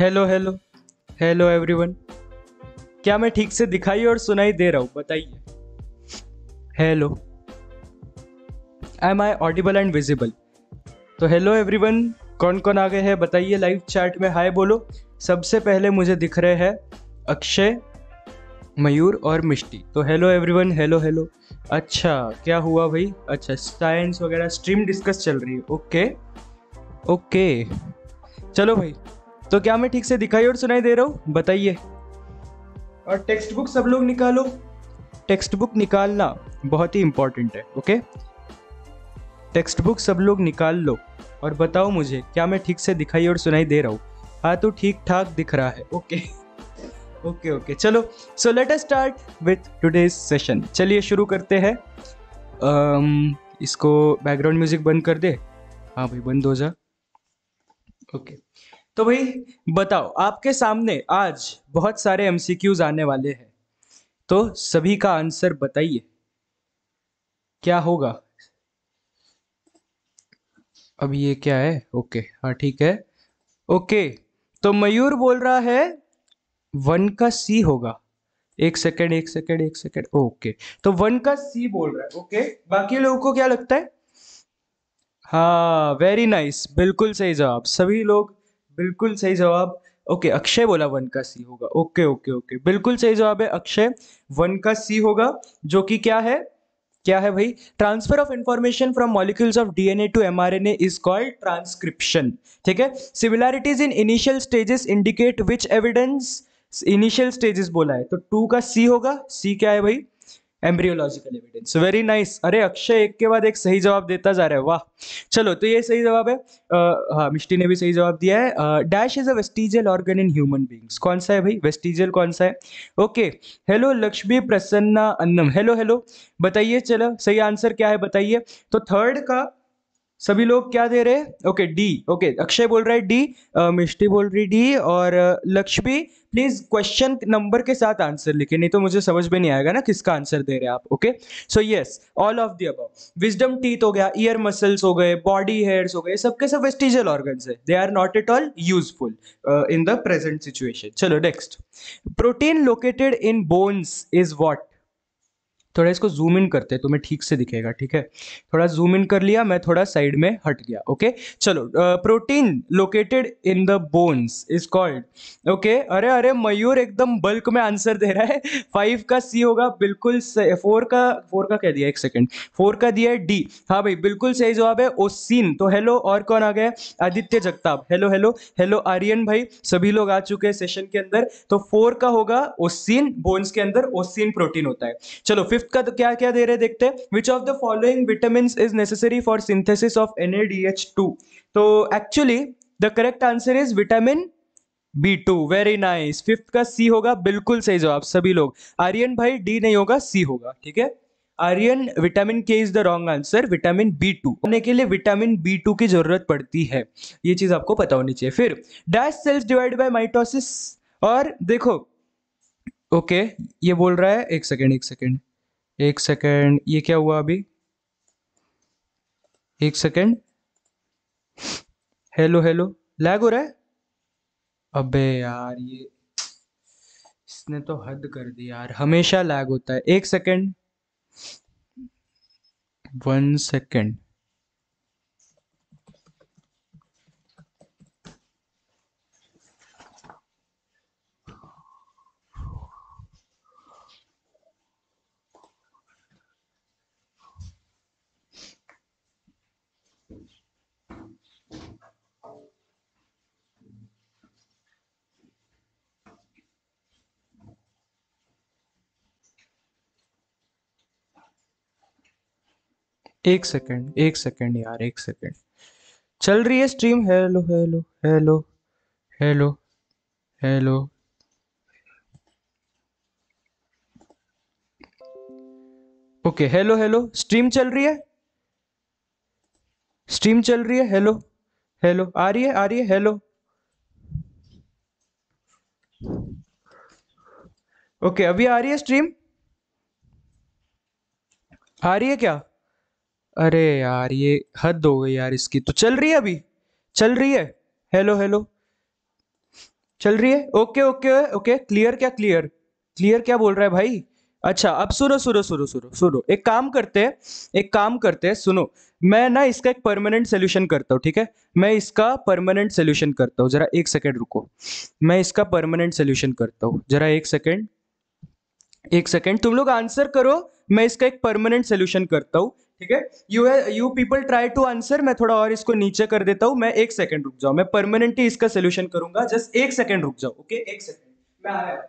Hello hello hello everyone क्या मैं ठीक से दिखाई और सुनाई दे रहा हूँ? बताइए। Hello am I audible and visible तो हेलो एवरीवन कौन कौन आ गए हैं? बताइए लाइव चैट में। हाय बोलो। सबसे पहले मुझे दिख रहे हैं अक्षय, मयूर और मिष्टी। तो हेलो एवरीवन हेलो हेलो अच्छा क्या हुआ भाई? अच्छा साइंस वगैरह स्ट्रीम डिस्कस चल रही है। ओके ओके चलो भाई। तो क्या मैं ठीक से दिखाई और सुनाई दे रहा हूँ? बताइए। और टेक्स्ट बुक सब लोग निकालो। टेक्स्ट बुक निकालना बहुत ही इंपॉर्टेंट है ओके टेक्स्ट बुक सब लोग निकाल लो और बताओ मुझे क्या मैं ठीक से दिखाई और सुनाई दे रहा हूँ? हाँ तो ठीक ठाक दिख रहा है ओके ओके ओके चलो। So let us start with today's session चलिए शुरू करते हैं। um, इसको बैकग्राउंड म्यूज़िक बंद कर दे। हाँ भाई बंद हो जा। ओके तो भाई, बताओ, आपके सामने आज बहुत सारे एमसीक्यूज आने वाले हैं। तो सभी का आंसर बताइए। क्या होगा? अब ये क्या है? ओके हाँ ठीक है। ओके तो मयूर बोल रहा है, वन का सी होगा। एक सेकेंड एक सेकेंड एक सेकेंड ओके तो वन का सी बोल रहा है ओके बाकी लोगों को क्या लगता है? हाँ वेरी नाइस बिल्कुल सही जवाब। सभी लोग बिल्कुल सही जवाब। ओके, अक्षय बोला वन का सी होगा। Okay okay okay. बिल्कुल सही जवाब है, अक्षय वन का सी होगा, जो कि क्या है? क्या है भाई? Transfer of information from molecules of DNA to mRNA is called transcription. ठीक है? Similarities in initial stages indicate which evidence initial stages बोला है। तो टू का सी होगा। सी क्या है भाई? एम्ब्रियोलॉजिकल एविडेंस वेरी नाइस अरे अक्षय एक के बाद एक सही जवाब देता जा रहा है। वाह। चलो तो ये सही जवाब है। uh, हाँ मिष्टी ने भी सही जवाब दिया है। Dash is a vestigial organ in human beings कौन सा है भाई? वेस्टिजियल कौन सा है? Okay. Hello Lakshmi Prasanna Annam. Hello hello. बताइए चलो। सही आंसर क्या है बताइए। तो थर्ड का सभी लोग क्या दे रहे हैं? Okay D. ओके अक्षय बोल रहा है डी। मिष्टी बोल रही डी। और लक्ष्मी प्लीज़ क्वेश्चन नंबर के साथ आंसर लिखे, नहीं तो मुझे समझ में नहीं आएगा ना किसका आंसर दे रहे हैं आप okay so yes all of the above wisdom teeth हो गया ईयर मसल्स हो गए बॉडी हेयर्स हो गए सबके सब वेस्टिजियल ऑर्गन्स है. They are not at all useful in the present situation चलो next protein located in bones is what थोड़ा इसको जूम इन करते हैं तुम्हें ठीक से दिखेगा, ठीक है? थोड़ा जूम इन कर लिया, मैं थोड़ा साइड में हट गया ओके चलो protein located in the bones is called okay अरे अरे, मयूर एकदम बल्क में आंसर दे रहा है। फाइव का सी होगा, बिल्कुल फोर का फोर का क्या दिया, एक सेकेंड फोर का दिया है डी हाँ भाई, बिल्कुल सही जवाब है ओसिन तो हेलो और कौन आ गया Aditya Jagtap. Hello hello hello Aryan भाई, सभी लोग आ चुके हैं सेशन के अंदर। तो फोर का होगा ओसिन बोन्स के अंदर ओसिन प्रोटीन होता है। चलो फिफ्थ का तो क्या क्या दे रहे देखते हैं। Which of the following vitamin is necessary for synthesis of two तो actually the correct answer is vitamin B two very nice fifth का सी होगा बिल्कुल सही जवाब सभी लोग। आर्यन भाई डी नहीं होगा सी होगा ठीक है? Aryan vitamin K is the wrong answer vitamin B two होने के लिए विटामिन बी टू की ज़रूरत पड़ती है। ये चीज़ आपको पता होनी चाहिए। फिर dash cells divide by mitosis और देखो ओके okay, ये बोल रहा है एक सेकेंड एक सेकेंड एक सेकेंड, ये क्या हुआ अभी? एक सेकेंड। Hello hello. लैग हो रहा है? अबे यार, ये इसने तो हद कर दी यार। हमेशा लैग होता है। एक सेकेंड। One second. एक सेकेंड एक सेकेंड यार, एक सेकेंड। चल रही है stream hello hello hello hello hello okay hello hello stream चल रही है? स्ट्रीम चल रही है? हेलो हेलो आ रही है, आ रही है हेलो ओके अभी आ रही है स्ट्रीम आ रही है क्या? अरे यार, ये हद हो गई यार इसकी। तो चल रही है अभी? चल रही है? हेलो हेलो चल रही है? ओके ओके ओके क्लियर क्या क्लियर क्लियर क्या बोल रहा है भाई? अच्छा अब सुनो सुनो सुनो सुनो सुनो। एक काम करते हैं, एक काम करते हैं, सुनो। मैं ना इसका एक परमानेंट सोल्यूशन करता हूँ, ठीक है? मैं इसका परमानेंट सोल्यूशन करता हूँ। जरा एक सेकेंड रुको। मैं इसका परमानेंट सोल्यूशन करता हूँ। जरा एक सेकेंड एक सेकेंड तुम लोग आंसर करो, मैं इसका एक परमानेंट सोल्यूशन करता हूँ। ठीक है? You you people try to answer मैं थोड़ा और इसको नीचे कर देता हूँ, मैं एक सेकंड रुक जाऊँ मैं परमानेंटली इसका सोल्यूशन करूँगा जस्ट एक सेकंड रुक जाओ ओके एक सेकंड मैं आया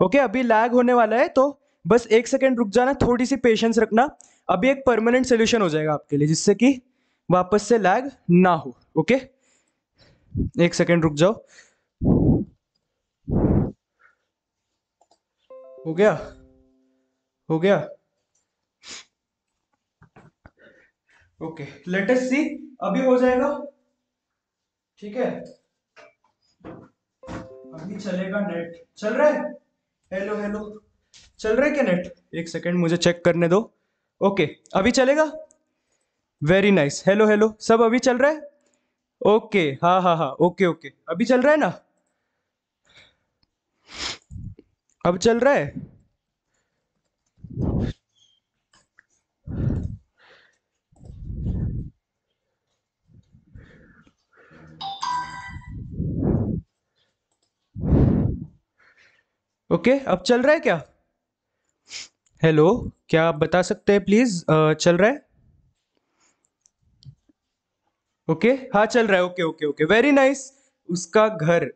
ओके अभी लैग होने वाला है तो बस एक सेकेंड रुक जाना थोड़ी सी पेशेंस रखना। अभी एक परमानेंट सोल्यूशन हो जाएगा आपके लिए, जिससे कि वापस से लैग ना हो ओके एक सेकेंड रुक जाओ। हो गया? हो गया? ओके लेटेस्ट सी अभी हो जाएगा। ठीक है? अभी चलेगा नेट चल रहा है? हेलो हेलो चल रहा है क्या नेट एक सेकेंड मुझे चेक करने दो। ओके अभी चलेगा? वेरी नाइस हेलो हेलो सब अभी चल रहा है? ओके हाँ हाँ हाँ. ओके ओके अभी चल रहा है ना? अब चल रहा है? ओके, अब चल रहा है क्या? हेलो क्या आप बता सकते हैं प्लीज़ चल रहा है? Okay okay? हाँ चल रहा है, okay okay okay very nice उसका घर।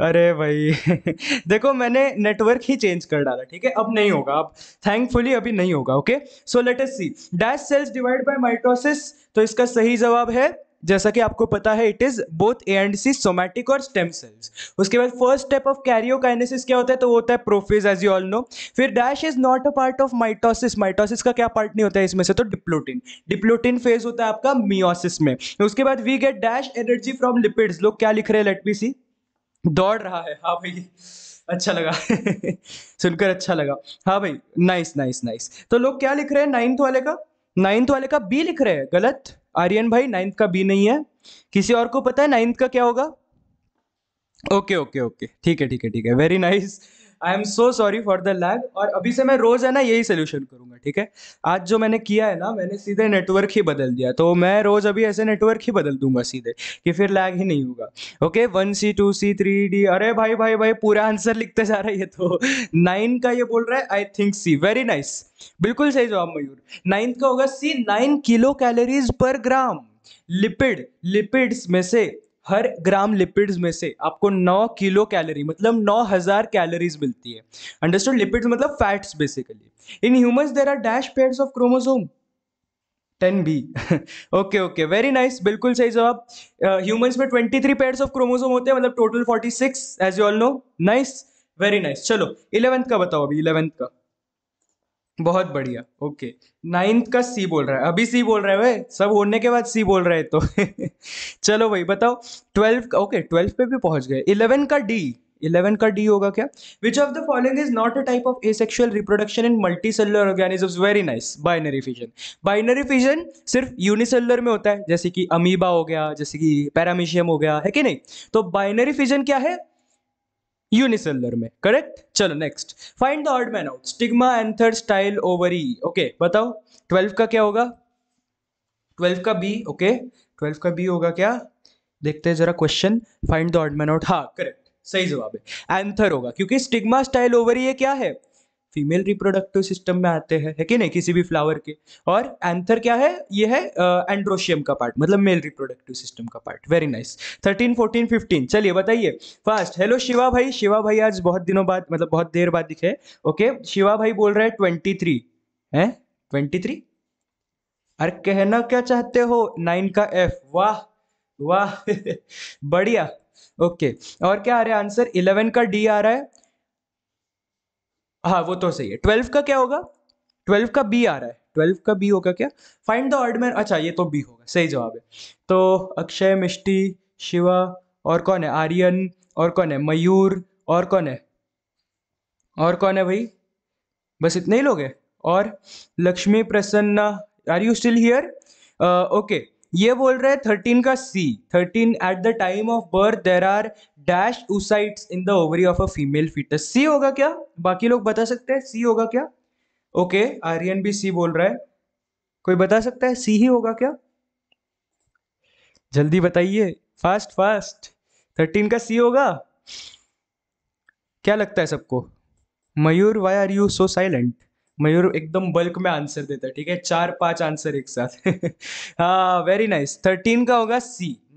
अरे भाई, देखो, मैंने नेटवर्क ही चेंज कर डाला, ठीक है? अब नहीं होगा, अब थैंकफुली अभी नहीं होगा, okay? So let us see dash cells divide by mitosis तो इसका सही जवाब है जैसा कि आपको पता है it is both A and C somatic और स्टेम सेल्स उसके बाद फ़र्स्ट स्टेप ऑफ़ कैरियोकाइनेसिस क्या होता है? तो वो होता है prophase as you all know फिर dash is not a part of mitosis mitosis का क्या पार्ट नहीं होता है इसमें से? तो डिप्लोटिन डिप्लोटिन फ़ेज़ होता है आपका मियोसिस में. उसके बाद we get dash energy from lipids लोग क्या लिख रहे हैं? लेट बी सी दौड़ रहा है। हाँ भाई। अच्छा लगा। सुनकर अच्छा लगा। हाँ भाई। नाइस नाइस नाइस तो लोग क्या लिख रहे हैं? नाइन्थ वाले का? नाइन्थ वाले का बी लिख रहे हैं। गलत? आर्यन भाई नाइन्थ का बी नहीं है। किसी और को पता है नाइन्थ का क्या होगा? ओके ओके ओके ठीक है ठीक है ठीक है. Very nice I am so sorry for the lag और अभी से मैं रोज है ना यही सोल्यूशन करूँगा, ठीक है? आज जो मैंने किया है ना, मैंने सीधे नेटवर्क ही बदल दिया। तो मैं रोज अभी ऐसे नेटवर्क ही बदल दूँगा सीधे, कि फिर लैग ही नहीं होगा। Okay one C two C three D अरे भाई भाई भाई, पूरा आंसर लिखते जा रहा ये तो। नाइन का ये बोल रहा है I think C very nice बिल्कुल सही जवाब, मयूर। नाइन्थ का होगा सी नाइन किलो कैलोरीज पर ग्राम लिपिड लिपिड्स में से हर ग्राम लिपिड्स में से आपको 9 किलो कैलोरी मतलब 9000 कैलोरीज मिलती है। अंडरस्टूड लिपिड्स मतलब fats basically in humans there are dash pairs of chromosome ten B okay okay very nice बिल्कुल सही जवाब। ह्यूमंस uh, में twenty three pairs of chromosome होते हैं मतलब total forty six as you all know nice very nice चलो eleventh का बताओ अभी इलेवेंथ का। बहुत बढ़िया, ओके। नाइन्थ का सी बोल रहा है। अभी सी बोल रहा है भाई। सब होने के बाद सी बोल रहा है तो। चलो भाई, बताओ। ट्वेल्व ओके ट्वेल्व पे भी पहुँच गए। इलेवन का डी इलेवन का डी होगा क्या? Which of the following is not a type of asexual reproduction in multicellular organisms very nice binary fission binary fission सिर्फ़ यूनिसेलर में होता है। जैसे कि अमीबा हो गया, जैसे कि पैरामीशियम हो गया, है कि नहीं? तो बाइनरी फिजन क्या है? यूनिसेलर में करेक्ट चलो next find the odd man out stigma anther style ovary okay बताओ. ट्वेल्व का क्या होगा? ट्वेल्व का बी ओके ट्वेल्व का बी होगा क्या? देखते हैं जरा question find the odd man out हाँ करेक्ट सही जवाब है. एंथर होगा, क्योंकि स्टिग्मा स्टाइल ओवरी ये क्या है? फीमेल रिप्रोडक्टिव सिस्टम में आते हैं, है कि नहीं? किसी भी फ्लावर के। और एंथर क्या है? ये है एंड्रोशियम का पार्ट मतलब मेल रिप्रोडक्टिव सिस्टम का part very nice thirteen fourteen fifteen चलिए बताइए। फास्ट हेलो शिवा भाई। शिवा भाई आज बहुत दिनों बाद मतलब बहुत देर बाद दिखे। ओके शिवा भाई बोल रहे हैं ट्वेंटी थ्री है? ट्वेंटी थ्री अरे कहना क्या चाहते हो? नाइन का एफ़ वाह वाह। बढ़िया। ओके और क्या आ रहा है? आंसर इलेवन का डी आ रहा है। हाँ वो तो सही है। ट्वेल्व का क्या होगा? ट्वेल्व का बी आ रहा है। ट्वेल्व का बी होगा क्या? फाइंड द ऑड मैन अच्छा ये तो बी होगा। सही जवाब है। तो अक्षय, मिष्टी, शिवा और कौन है? आर्यन और कौन है? मयूर और कौन है? और कौन है भाई? बस इतने ही लोग हैं। और Lakshmi, Prasanna are you still here okay ये बोल रहे हैं थर्टीन का C thirteen at the time of birth there are dash oocytes in the ovary of a female foetus. C होगा क्या? बाकी लोग बता सकते हैं। सी होगा क्या? ओके, आर्यन भी सी बोल रहा है। कोई बता सकता है? सी ही होगा क्या? जल्दी बताइए। Fast fast. थर्टीन का सी होगा? क्या लगता है सबको? Mayur why are you so silent Mayur एकदम बल्क में आंसर देता है, ठीक है? चार, पाँच आंसर एक साथ। हाँ वेरी नाइस थर्टीन का होगा सी।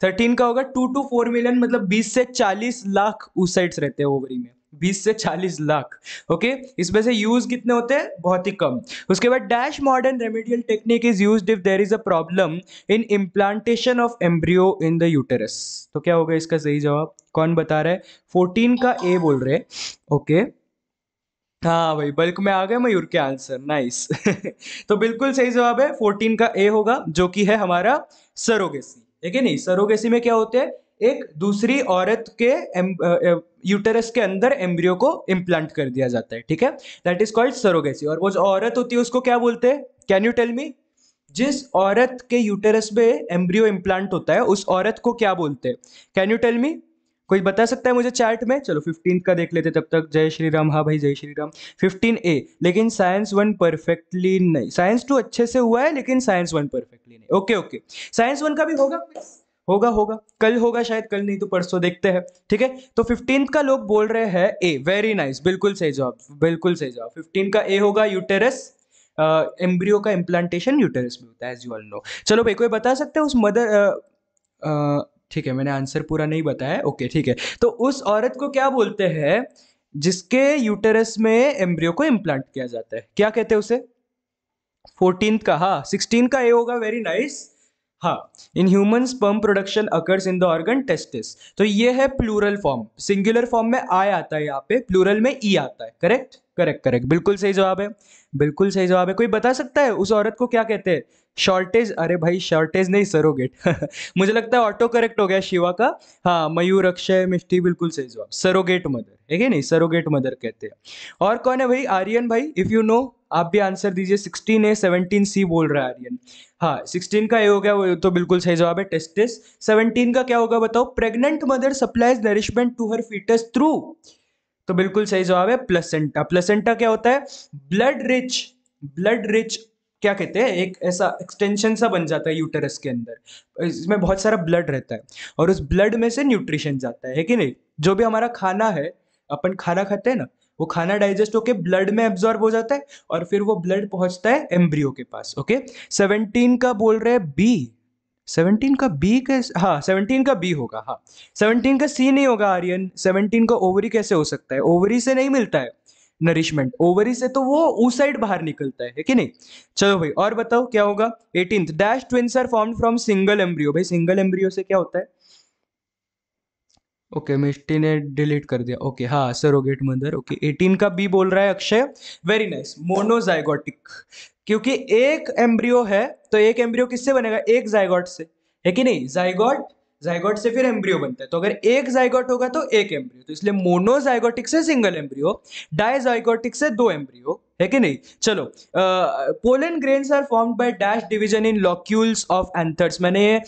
थर्टीन का होगा टू टू फोर मिलियन मतलब बीस से चालीस लाख ऊसाइट्स रहते हैं ओवरी में। बीस से चालीस लाख ओके इसमें से यूज़ कितने होते हैं? बहुत ही कम। उसके बाद dash modern remedial technique is use if there is a problem in implantation of embryo in the uterus तो क्या होगा इसका सही जवाब? कौन बता रहा है? फोर्टीन का ए बोल रहे ओके हाँ भाई बल्क में आ गए, मयूर के आंसर नाइस तो बिल्कुल सही जवाब है फोर्टीन का ए होगा, जो कि है हमारा सरोगेसी। है नहीं? सरोगेसी में क्या होते हैं? एक दूसरी औरत के यूटेरस के अंदर एम्ब्रियो को इम्प्लांट कर दिया जाता है, ठीक है? That is called surrogacy. और वो जो औरत होती है, उसको क्या बोलते हैं? कैन यू टेल मी जिस औरत के यूटेरस में एम्ब्रियो इम्प्लांट होता है, उस औरत को क्या बोलते हैं? कैन यू टेल मी कोई बता सकता है मुझे चार्ट में? चलो फिफ्टीन का देख लेते तब तक। जय श्री राम हाँ भाई, जय श्री राम फिफ्टीन ए लेकिन साइंस वन परफेक्टली नहीं। साइंस टू अच्छे से हुआ है, लेकिन साइंस वन परफेक्टली नहीं। ओके ओके साइंस वन का भी होगा? होगा होगा। कल होगा शायद, कल नहीं तो परसों देखते हैं। ठीक है? तो फिफ्टीन का लोग बोल रहे हैं ए वेरी नाइस बिल्कुल सही जवाब, बिल्कुल सही जवाब। फिफ्टीन का ए होगा यूटेरस एम्ब्रियो का इम्प्लांटेशन यूटेरस में होता है एज यू ऑल नो चलो भाई, कोई बता सकते हैं उस मदर ठीक है, मैंने आंसर पूरा नहीं बताया ओके ठीक है। तो उस औरत को क्या बोलते हैं, जिसके यूटेरस में एम्ब्रियो को इम्प्लांट किया जाता है। क्या कहते हैं उसे? फोर्टीन का हाँ सिक्सटीन का ए होगा वेरी नाइस हाँ in human sperm production occurs in the organ testis तो ये है प्लूरल फॉर्म सिंगुलर फॉर्म में आई आता है यहाँ पे प्लूरल में ई आता है करेक्ट करेक्ट करेक्ट बिल्कुल सही जवाब है। बिल्कुल सही जवाब है। कोई बता सकता है उस औरत को क्या कहते हैं? शॉर्टेज, अरे भाई, शॉर्टेज नहीं, सरोगेट। मुझे लगता है ऑटो करेक्ट हो गया शिवा का। हाँ मयूर, अक्षय, मिष्टी, बिल्कुल सही जवाब। सरोगेट मदर, है नहीं? सरोगेट मदर कहते हैं। और कौन है भाई? आर्यन भाई इफ़ यू नो आप भी आंसर दीजिए। सिक्सटीन ए सेवनटीन सी बोल रहा है आर्यन। हाँ सिक्सटीन का ए हो गया, वो तो बिल्कुल सही जवाब है टेस्टिस सेवनटीन का क्या होगा बताओ? Pregnant mother supplies nourishment to her foetus through तो बिल्कुल सही जवाब है प्लसेंटा प्लसेंटा क्या होता है? ब्लड रिच ब्लड रिच क्या कहते हैं एक ऐसा एक्सटेंशन सा बन जाता है यूटरस के अंदर। इसमें बहुत सारा ब्लड रहता है और उस ब्लड में से न्यूट्रिशन जाता है, है कि नहीं? जो भी हमारा खाना है अपन खाना खाते हैं ना वो खाना डाइजेस्ट होके ब्लड में एब्जॉर्ब हो जाता है और फिर वो ब्लड पहुँचता है एम्ब्रियो के पास ओके सेवनटीन का बोल रहे हैं बी सेवनटीन का बी कैसे? हाँ सेवनटीन का बी होगा हाँ। सेवनटीन का सी नहीं होगा आर्यन। सेवनटीन का ओवरी कैसे हो सकता है? ओवरी से नहीं मिलता है। नरिशमेंट ओवरी से तो वो उस साइड बाहर निकलता है, है कि नहीं? चलो भाई और बताओ क्या होगा? Eighteen dash twins are form from single embryo भाई सिंगल एम्ब्रियो से क्या होता है? ओके okay, मिष्टी ने डिलीट कर दिया. ओके okay, हाँ सरोगेट मदर ओके एटीन का बी बोल रहा है अक्षय. वेरी नाइस मोनोजाइगोटिक क्योंकि एक एम्ब्रियो है तो एक एम्ब्रियो किससे बनेगा? एक जाइगोट से. है कि नहीं? जाइगोट जाइगोट से फिर एम्ब्रियो बनता है। तो अगर एक जाइगोट होगा तो एक एम्ब्रियो तो इसलिए मोनोजाइगोटिक से सिंगल एम्ब्रियो डायजाइगोटिक से दो एम्ब्रियो है कि नहीं? चलो pollen grains are formed by dash division in locules of anthers मैंने ये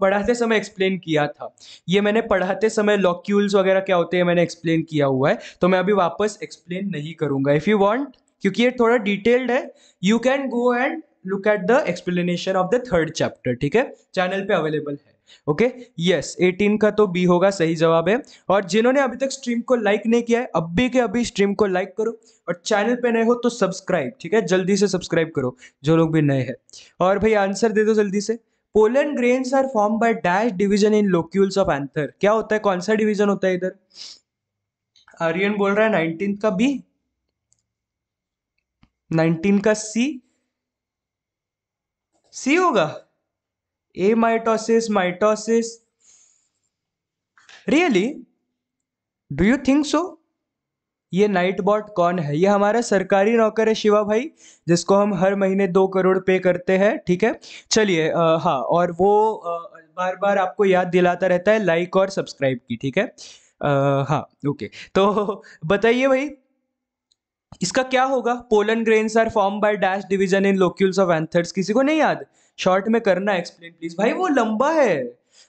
पढ़ाते समय एक्सप्लेन किया था। ये मैंने पढ़ाते समय लॉक्यूल्स वगैरह क्या होते हैं मैंने एक्सप्लेन किया हुआ है। तो मैं अभी वापस एक्सप्लेन नहीं करूँगा। इफ़ यू वांट क्योंकि ये थोड़ा डिटेल्ड है you can go and look at the explanation of the third chapter ठीक है? चैनल पे अवेलेबल है। ओके यस 18 का तो बी होगा, सही जवाब है। और जिन्होंने अभी तक स्ट्रीम को लाइक नहीं किया है अभी के अभी स्ट्रीम को लाइक करो और चैनल पे नए हो तो सब्सक्राइब ठीक है? जल्दी से सब्सक्राइब करो, जो लोग भी नए हैं। और भाई आंसर दे दो जल्दी से। Pollen grains are form by dash division in locules of anther क्या होता है? कौन सा डिवीज़न होता है इधर? आर्यन बोल रहा है नाइनटीन का बी नाइनटीन का सी सी होगा? A mitosis mitosis really do you think so ये नाइट बॉट कौन है? ये हमारा सरकारी नौकर है शिवा भाई जिसको हम हर महीने दो करोड़ पे करते हैं ठीक है? चलिए हाँ और वो आ, बार बार आपको याद दिलाता रहता है लाइक और सब्सक्राइब की ठीक है? हाँ ओके तो बताइए भाई इसका क्या होगा? Pollen grains are form by dash division in locules of anthers किसी को नहीं याद? शॉर्ट में करना एक्सप्लेन प्लीज़ भाई, वो लंबा है।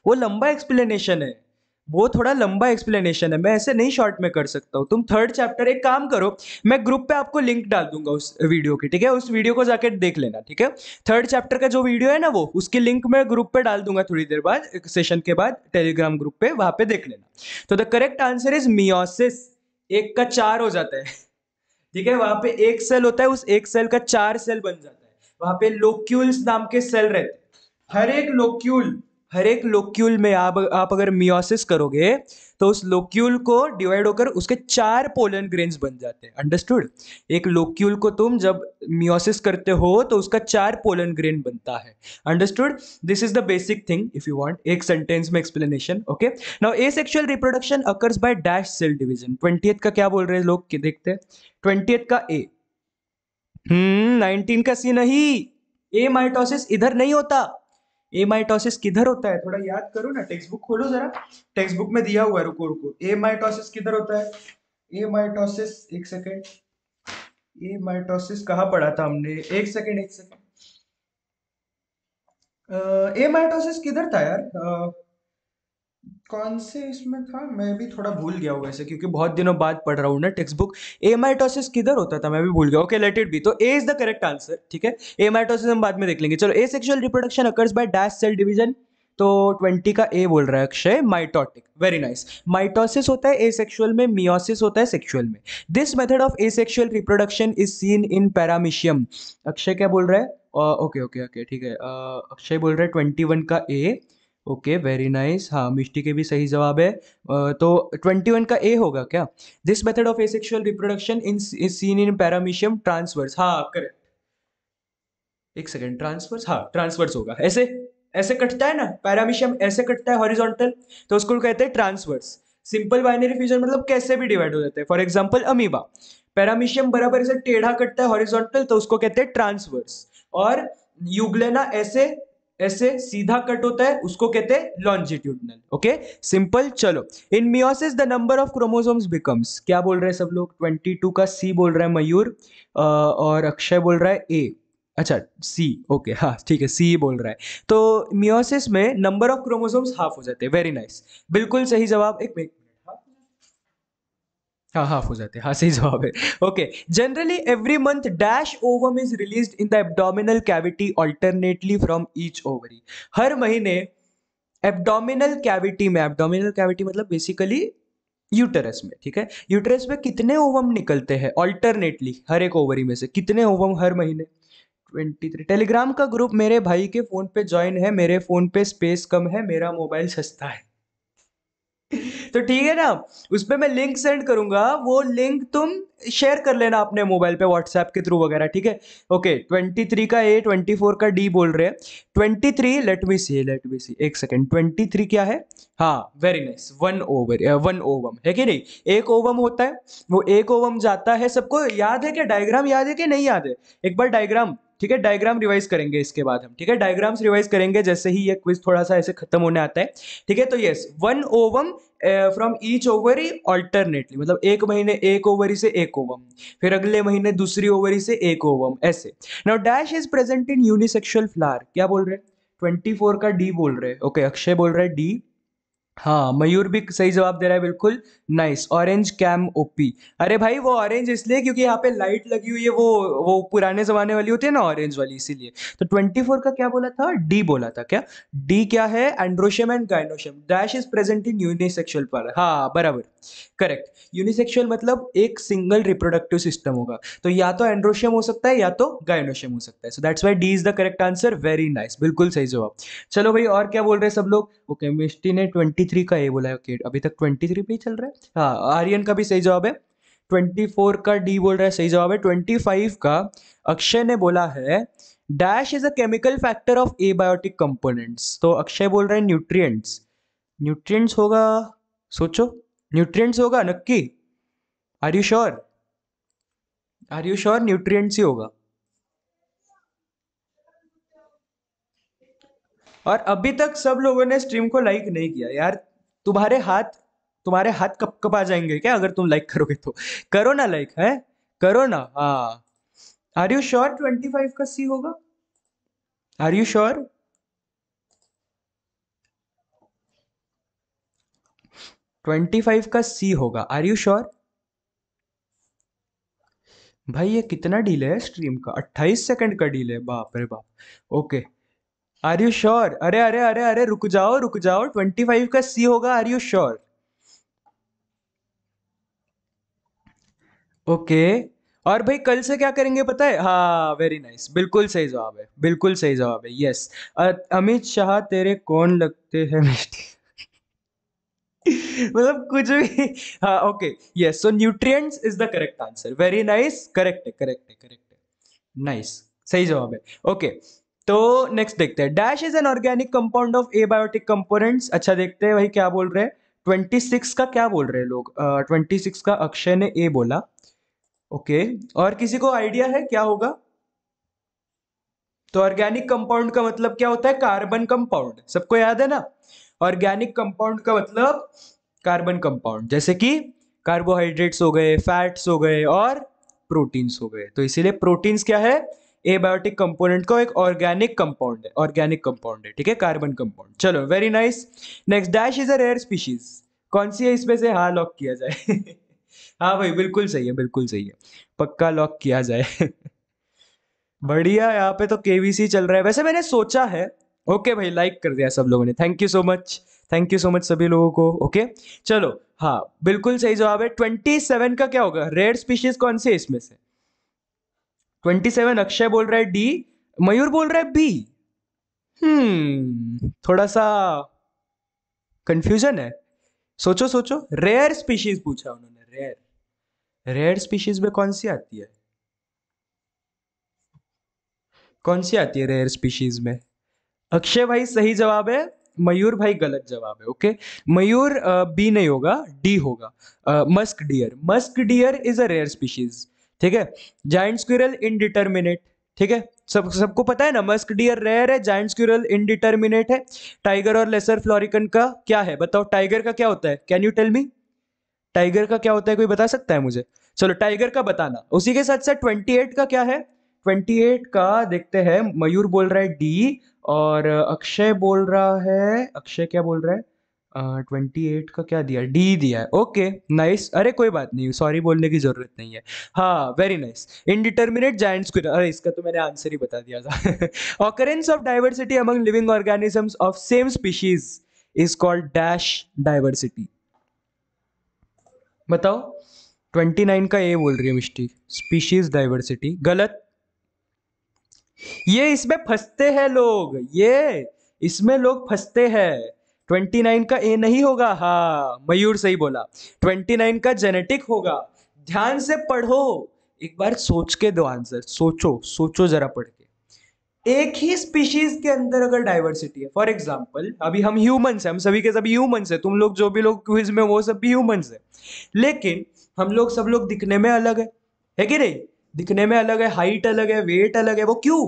वो लंबा एक्सप्लेनेशन है। वो थोड़ा लंबा एक्सप्लेनेशन है। मैं ऐसे नहीं शॉर्ट में कर सकता हूँ। तुम थर्ड चैप्टर एक काम करो, मैं ग्रुप पे आपको लिंक डाल दूँगा उस वीडियो की, ठीक है? उस वीडियो को जाके देख लेना, ठीक है? थर्ड चैप्टर का जो वीडियो है ना वो, उसकी लिंक मैं ग्रुप पे डाल दूँगा थोड़ी देर बाद सेशन के बाद टेलीग्राम ग्रुप पे, वहाँ पे देख लेना। तो the correct answer is meiosis एक का चार हो जाता है। ठीक है? वहाँ पे एक सेल होता है, उस एक सेल का चार सेल बन जाता है। वहाँ पे लोक्यूल्स नाम के सेल रहते हैं। हर एक लोक्यूल, हर एक लोक्यूल में आप आप अगर मियोसिस करोगे तो उस लोक्यूल को डिवाइड होकर उसके चार पोलन ग्रेन्स बन जाते हैं। अंडरस्टूड एक लोक्यूल को तुम जब मियोसिस करते हो तो उसका चार पोलन ग्रेन बनता है। Understood this is the basic thing if you want एक सेंटेंस में explanation okay now asexual reproduction occurs by dash cell division twenty का क्या बोल रहे हैं लोग? देखते हैं। ट्वेंटी का ए हम्म नाइनटीन का सी नहीं ए माइटोसिस इधर नहीं होता। ए माइटोसिस किधर होता है? थोड़ा याद करो ना टेक्स्ट बुक खोलो जरा। टेक्स्ट बुक में दिया हुआ है, रुको रुको। ए माइटोसिस किधर होता है? ए माइटोसिस एक सेकेंड ए माइटोसिस कहाँ पढ़ा था हमने? एक सेकेंड एक सेकेंड ए माइटोसिस किधर था यार? कौन से इसमें था? मैं भी थोड़ा भूल गया हूँ वैसे, क्योंकि बहुत दिनों बाद पढ़ रहा हूँ ना टेक्स्ट बुक एमाइटोसिस किधर होता था? मैं भी भूल गया ओके लेट इट बी तो A is the correct answer ठीक है? एमाइटोसिस हम बाद में देख लेंगे। चलो asexual reproduction occurs by dash cell division तो ट्वेंटी का ए बोल रहा है Akshay mitotic very nice mitosis होता है ए सेक्शुअल में मियोसिस होता है सेक्शुअल में. This method of asexual reproduction is seen in paramecium Akshay क्या बोल रहा है? ओके ओके ओके ठीक है। अक्षय बोल रहा है ट्वेंटी वन का ए ओके वेरी नाइस हाँ मिष्टी के भी सही जवाब है। तो ट्वेंटी वन का ए होगा क्या? This method of asexual reproduction in seen in paramecium transverse हाँ करेक्ट एक सेकेंड ट्रांसवर्स हाँ ट्रांसवर्स होगा। ऐसे ऐसे कटता है ना? पैरामीशियम ऐसे कटता है हॉरिजॉन्टल तो उसको कहते हैं ट्रांसवर्स सिंपल बाइनरी फ्यूजन मतलब कैसे भी डिवाइड हो जाते हैं? फॉर एग्ज़ाम्पल अमीबा पैरामीशियम बराबर ऐसे टेढ़ा कटता है हॉरिजॉन्टल तो उसको कहते हैं ट्रांसवर्स और युगलेना ऐसे ऐसे सीधा कट होता है, उसको कहते हैं लॉन्जिट्यूडनल ओके सिंपल चलो। In meiosis the number of chromosomes becomes क्या बोल रहे हैं सब लोग? 22 का सी बोल रहा है मयूर और अक्षय बोल रहा है ए अच्छा सी ओके हाँ ठीक है सी बोल रहा है। तो मियोसिस में नंबर ऑफ़ क्रोमोसोम्स हाफ़ हो जाते हैं वेरी नाइस बिल्कुल सही जवाब, एक मिनट। हाँ हाफ़ हो जाते हैं। हाँ सही जवाब है। Okay generally every month dash ovum is release in the abdominal cavity alternately from each ovary हर महीने एब्डोमिनल कैविटी में एब्डोमिनल कैविटी मतलब बेसिकली यूटरस में, ठीक है? यूटरस में कितने ओवम निकलते हैं? ऑल्टरनेटली हर एक ओवरी में से कितने ओवम हर महीने? ट्वेंटी थ्री टेलीग्राम का ग्रुप मेरे भाई के फ़ोन पे ज्वाइन है, मेरे फ़ोन पे स्पेस कम है, मेरा मोबाइल सस्ता है। तो ठीक है ना उस पर मैं लिंक सेंड करूँगा, वो लिंक तुम शेयर कर लेना अपने मोबाइल पे व्हाट्सएप के थ्रू वगैरह, ठीक है? ओके ट्वेंटी थ्री का ए ट्वेंटी फोर का डी बोल रहे हैं। Twenty three let me see let me see एक सेकेंड ट्वेंटी थ्री क्या है? हाँ very nice one over one ovum है कि नहीं? एक ओवम होता है, वो एक ओवम जाता है सबको, याद है क्या? डायग्राम याद है कि नहीं याद है? एक बार डायग्राम ठीक है डायग्राम रिवाइज करेंगे इसके बाद हम, ठीक है? डायग्राम्स रिवाइज करेंगे, जैसे ही ये क्विज थोड़ा सा ऐसे खत्म होने आता है, ठीक है? तो yes one ovum from each ovary alternately मतलब एक महीने एक ओवरी से एक ओवम फिर अगले महीने दूसरी ओवरी से एक ओवम ऐसे। Now dash is present in unisexual flower क्या बोल रहे हैं? ट्वेंटी फोर का डी बोल रहे हैं ओके अक्षय बोल रहे हैं डी हाँ मयूर भी सही जवाब दे रहा है, बिल्कुल नाइस ऑरेंज कैम ओपी अरे भाई, वो ऑरेंज इसलिए क्योंकि यहाँ पे लाइट लगी हुई है, वो वो पुराने जमाने वाली होती है ना ऑरेंज वाली इसीलिए. तो ट्वेंटी फोर का क्या बोला था? डी बोला था क्या? डी क्या है? Androecium and gynoecium dash is present in unisexual पर. हाँ बराबर. करेक्ट यूनिसेक्सुअल मतलब एक सिंगल रिप्रोडक्टिव सिस्टम होगा. तो या तो एंड्रोशियम हो सकता है, या तो गाइनोशियम हो सकता है. So that's why D is the correct answer very nice बिल्कुल सही जवाब. चलो भाई, और क्या बोल रहे हैं सब लोग? ओके मिस्टी ने ट्वेंटी थ्री का ए बोला है ओके अभी तक ट्वेंटी थ्री पे ही चल रहा है? हाँ आर्यन का भी सही जवाब है। ट्वेंटी फोर का डी बोल रहा है, सही जवाब है। ट्वेंटी फाइव का अक्षय ने बोला है dash is a chemical factor of abiotic components तो अक्षय बोल रहे हैं न्यूट्रिएंट्स न्यूट्रिएंट्स होगा, सोचो। न्यूट्रिएंट्स होगा, नक्की? Are you sure are you sure nutrients ही होगा? और अभी तक सब लोगों ने स्ट्रीम को लाइक नहीं किया। यार, तुम्हारे हाथ तुम्हारे हाथ कब कब आ जाएँगे क्या अगर तुम लाइक करोगे तो? करो ना लाइक है? करो ना हाँ। Are you sure twenty five का सी होगा? Are you sure twenty five का सी होगा। आर यू श्योर भाई, ये कितना डील है स्ट्रीम का? अट्ठाईस सेकंड का डीले है। बाप रे बाप। ओके आर यू श्योर अरे अरे अरे अरे, रुक जाओ रुक जाओ। ट्वेंटी फाइव का सी होगा आर यू श्योर ओके और भाई, कल से क्या करेंगे पता है? हाँ वेरी नाइस बिल्कुल सही जवाब है। बिल्कुल सही जवाब है। यस अमित शाह, तेरे कौन लगते हैं मतलब कुछ भी। हाँ okay yes so nutrients is the correct answer very nice correct है करेक्ट है करेक्ट है। नाइस सही जवाब है। ओके तो नेक्स्ट देखते हैं। Dash is an organic compound of abiotic components अच्छा देखते हैं वही क्या बोल रहे हैं। ट्वेंटी सिक्स का क्या बोल रहे हैं लोग? ट्वेंटी uh, सिक्स का अक्षय ने ए बोला। Okay okay. और किसी को आइडिया है? क्या होगा? तो ऑर्गेनिक कंपाउंड का मतलब क्या होता है? कार्बन कंपाउंड सबको याद है ना? ऑर्गेनिक कंपाउंड का मतलब कार्बन कंपाउंड जैसे कि कार्बोहाइड्रेट्स हो गए फैट्स हो गए और प्रोटीन्स हो गए। तो इसीलिए प्रोटीन्स क्या है? एबायोटिक कंपोनेंट को एक ऑर्गेनिक कंपाउंड है, ऑर्गेनिक कंपाउंड है, ठीक है? Carbon compound. चलो very nice next dash is a rare species कौन सी है इसमें से? हाँ लॉक किया जाए। हाँ भाई, बिल्कुल सही है, बिल्कुल सही है। पक्का लॉक किया जाए। बढ़िया, यहाँ पे तो केवीसी चल रहा है। वैसे मैंने सोचा है। ओके भाई लाइक कर दिया सब लोगों ने। Thank you so much thank you so much सभी लोगों को ओके चलो हाँ बिल्कुल सही जवाब है। ट्वेंटी सेवन का क्या होगा? रेड स्पीशीज कौन से इसमें से? ट्वेंटी सेवन अक्षय बोल रहा है डी मयूर बोल रहा है बी हम्म थोड़ा सा कंफ्यूजन है। सोचो सोचो। रेयर स्पीशीज पूछा उन्होंने रेयर रेयर स्पीशीज में कौन सी आती है? कौन सी आती है रेयर स्पीशीज में? अक्षय भाई सही जवाब है, मयूर भाई गलत जवाब है ओके मयूर बी नहीं होगा डी होगा। Musk deer musk deer is a rare species ठीक है? जाइंट स्क्विरल इनडिटर्मिनेट ठीक है? सब, सबको पता है ना? मस्क डियर रेयर है जाइंट स्क्विरल इनडिटर्मिनेट है। टाइगर और लेसर फ्लोरिकन का क्या है? बताओ टाइगर का क्या होता है? Can you tell me tiger का क्या होता है? कोई बता सकता है मुझे? चलो टाइगर का बताना। उसी के साथ साथ ट्वेंटी एट का क्या है? ट्वेंटी एट का, देखते हैं, मयूर बोल रहा है डी और अक्षय बोल रहा है, अक्षय क्या बोल रहा है? ट्वेंटी एट का क्या दिया? डी दिया है। ओके नाइस अरे, कोई बात नहीं। सॉरी बोलने की ज़रूरत नहीं है। हाँ very nice indeterminate giant square अरे, इसका तो मैंने आंसर ही बता दिया था। Occurrence of diversity among living organisms of same species is called dash diversity बताओ। ट्वेंटी नाइन का ए बोल रही है मिस्टी स्पीशीज डाइवर्सिटी गलत। ये इसमें फंसते हैं लोग। ये इसमें लोग फंसते हैं। ट्वेंटी नाइन का ए नहीं होगा? हाँ मयूर सही बोला। ट्वेंटी नाइन का जेनेटिक होगा। ध्यान से पढ़ो। एक बार सोच के दो आंसर सोचो सोचो जरा पढ़ के। एक ही स्पीशीज के अंदर अगर डाइवर्सिटी है फॉर एग्ज़ाम्पल अभी हम ह्यूमंस हैं, हम सभी के सभी ह्यूमंस हैं, तुम लोग जो भी लोग क्विज में वो सब भी ह्यूमंस है। लेकिन हम लोग सब लोग दिखने में अलग है। है कि नहीं? दिखने में अलग है हाइट अलग है वेट अलग है। वो क्यों?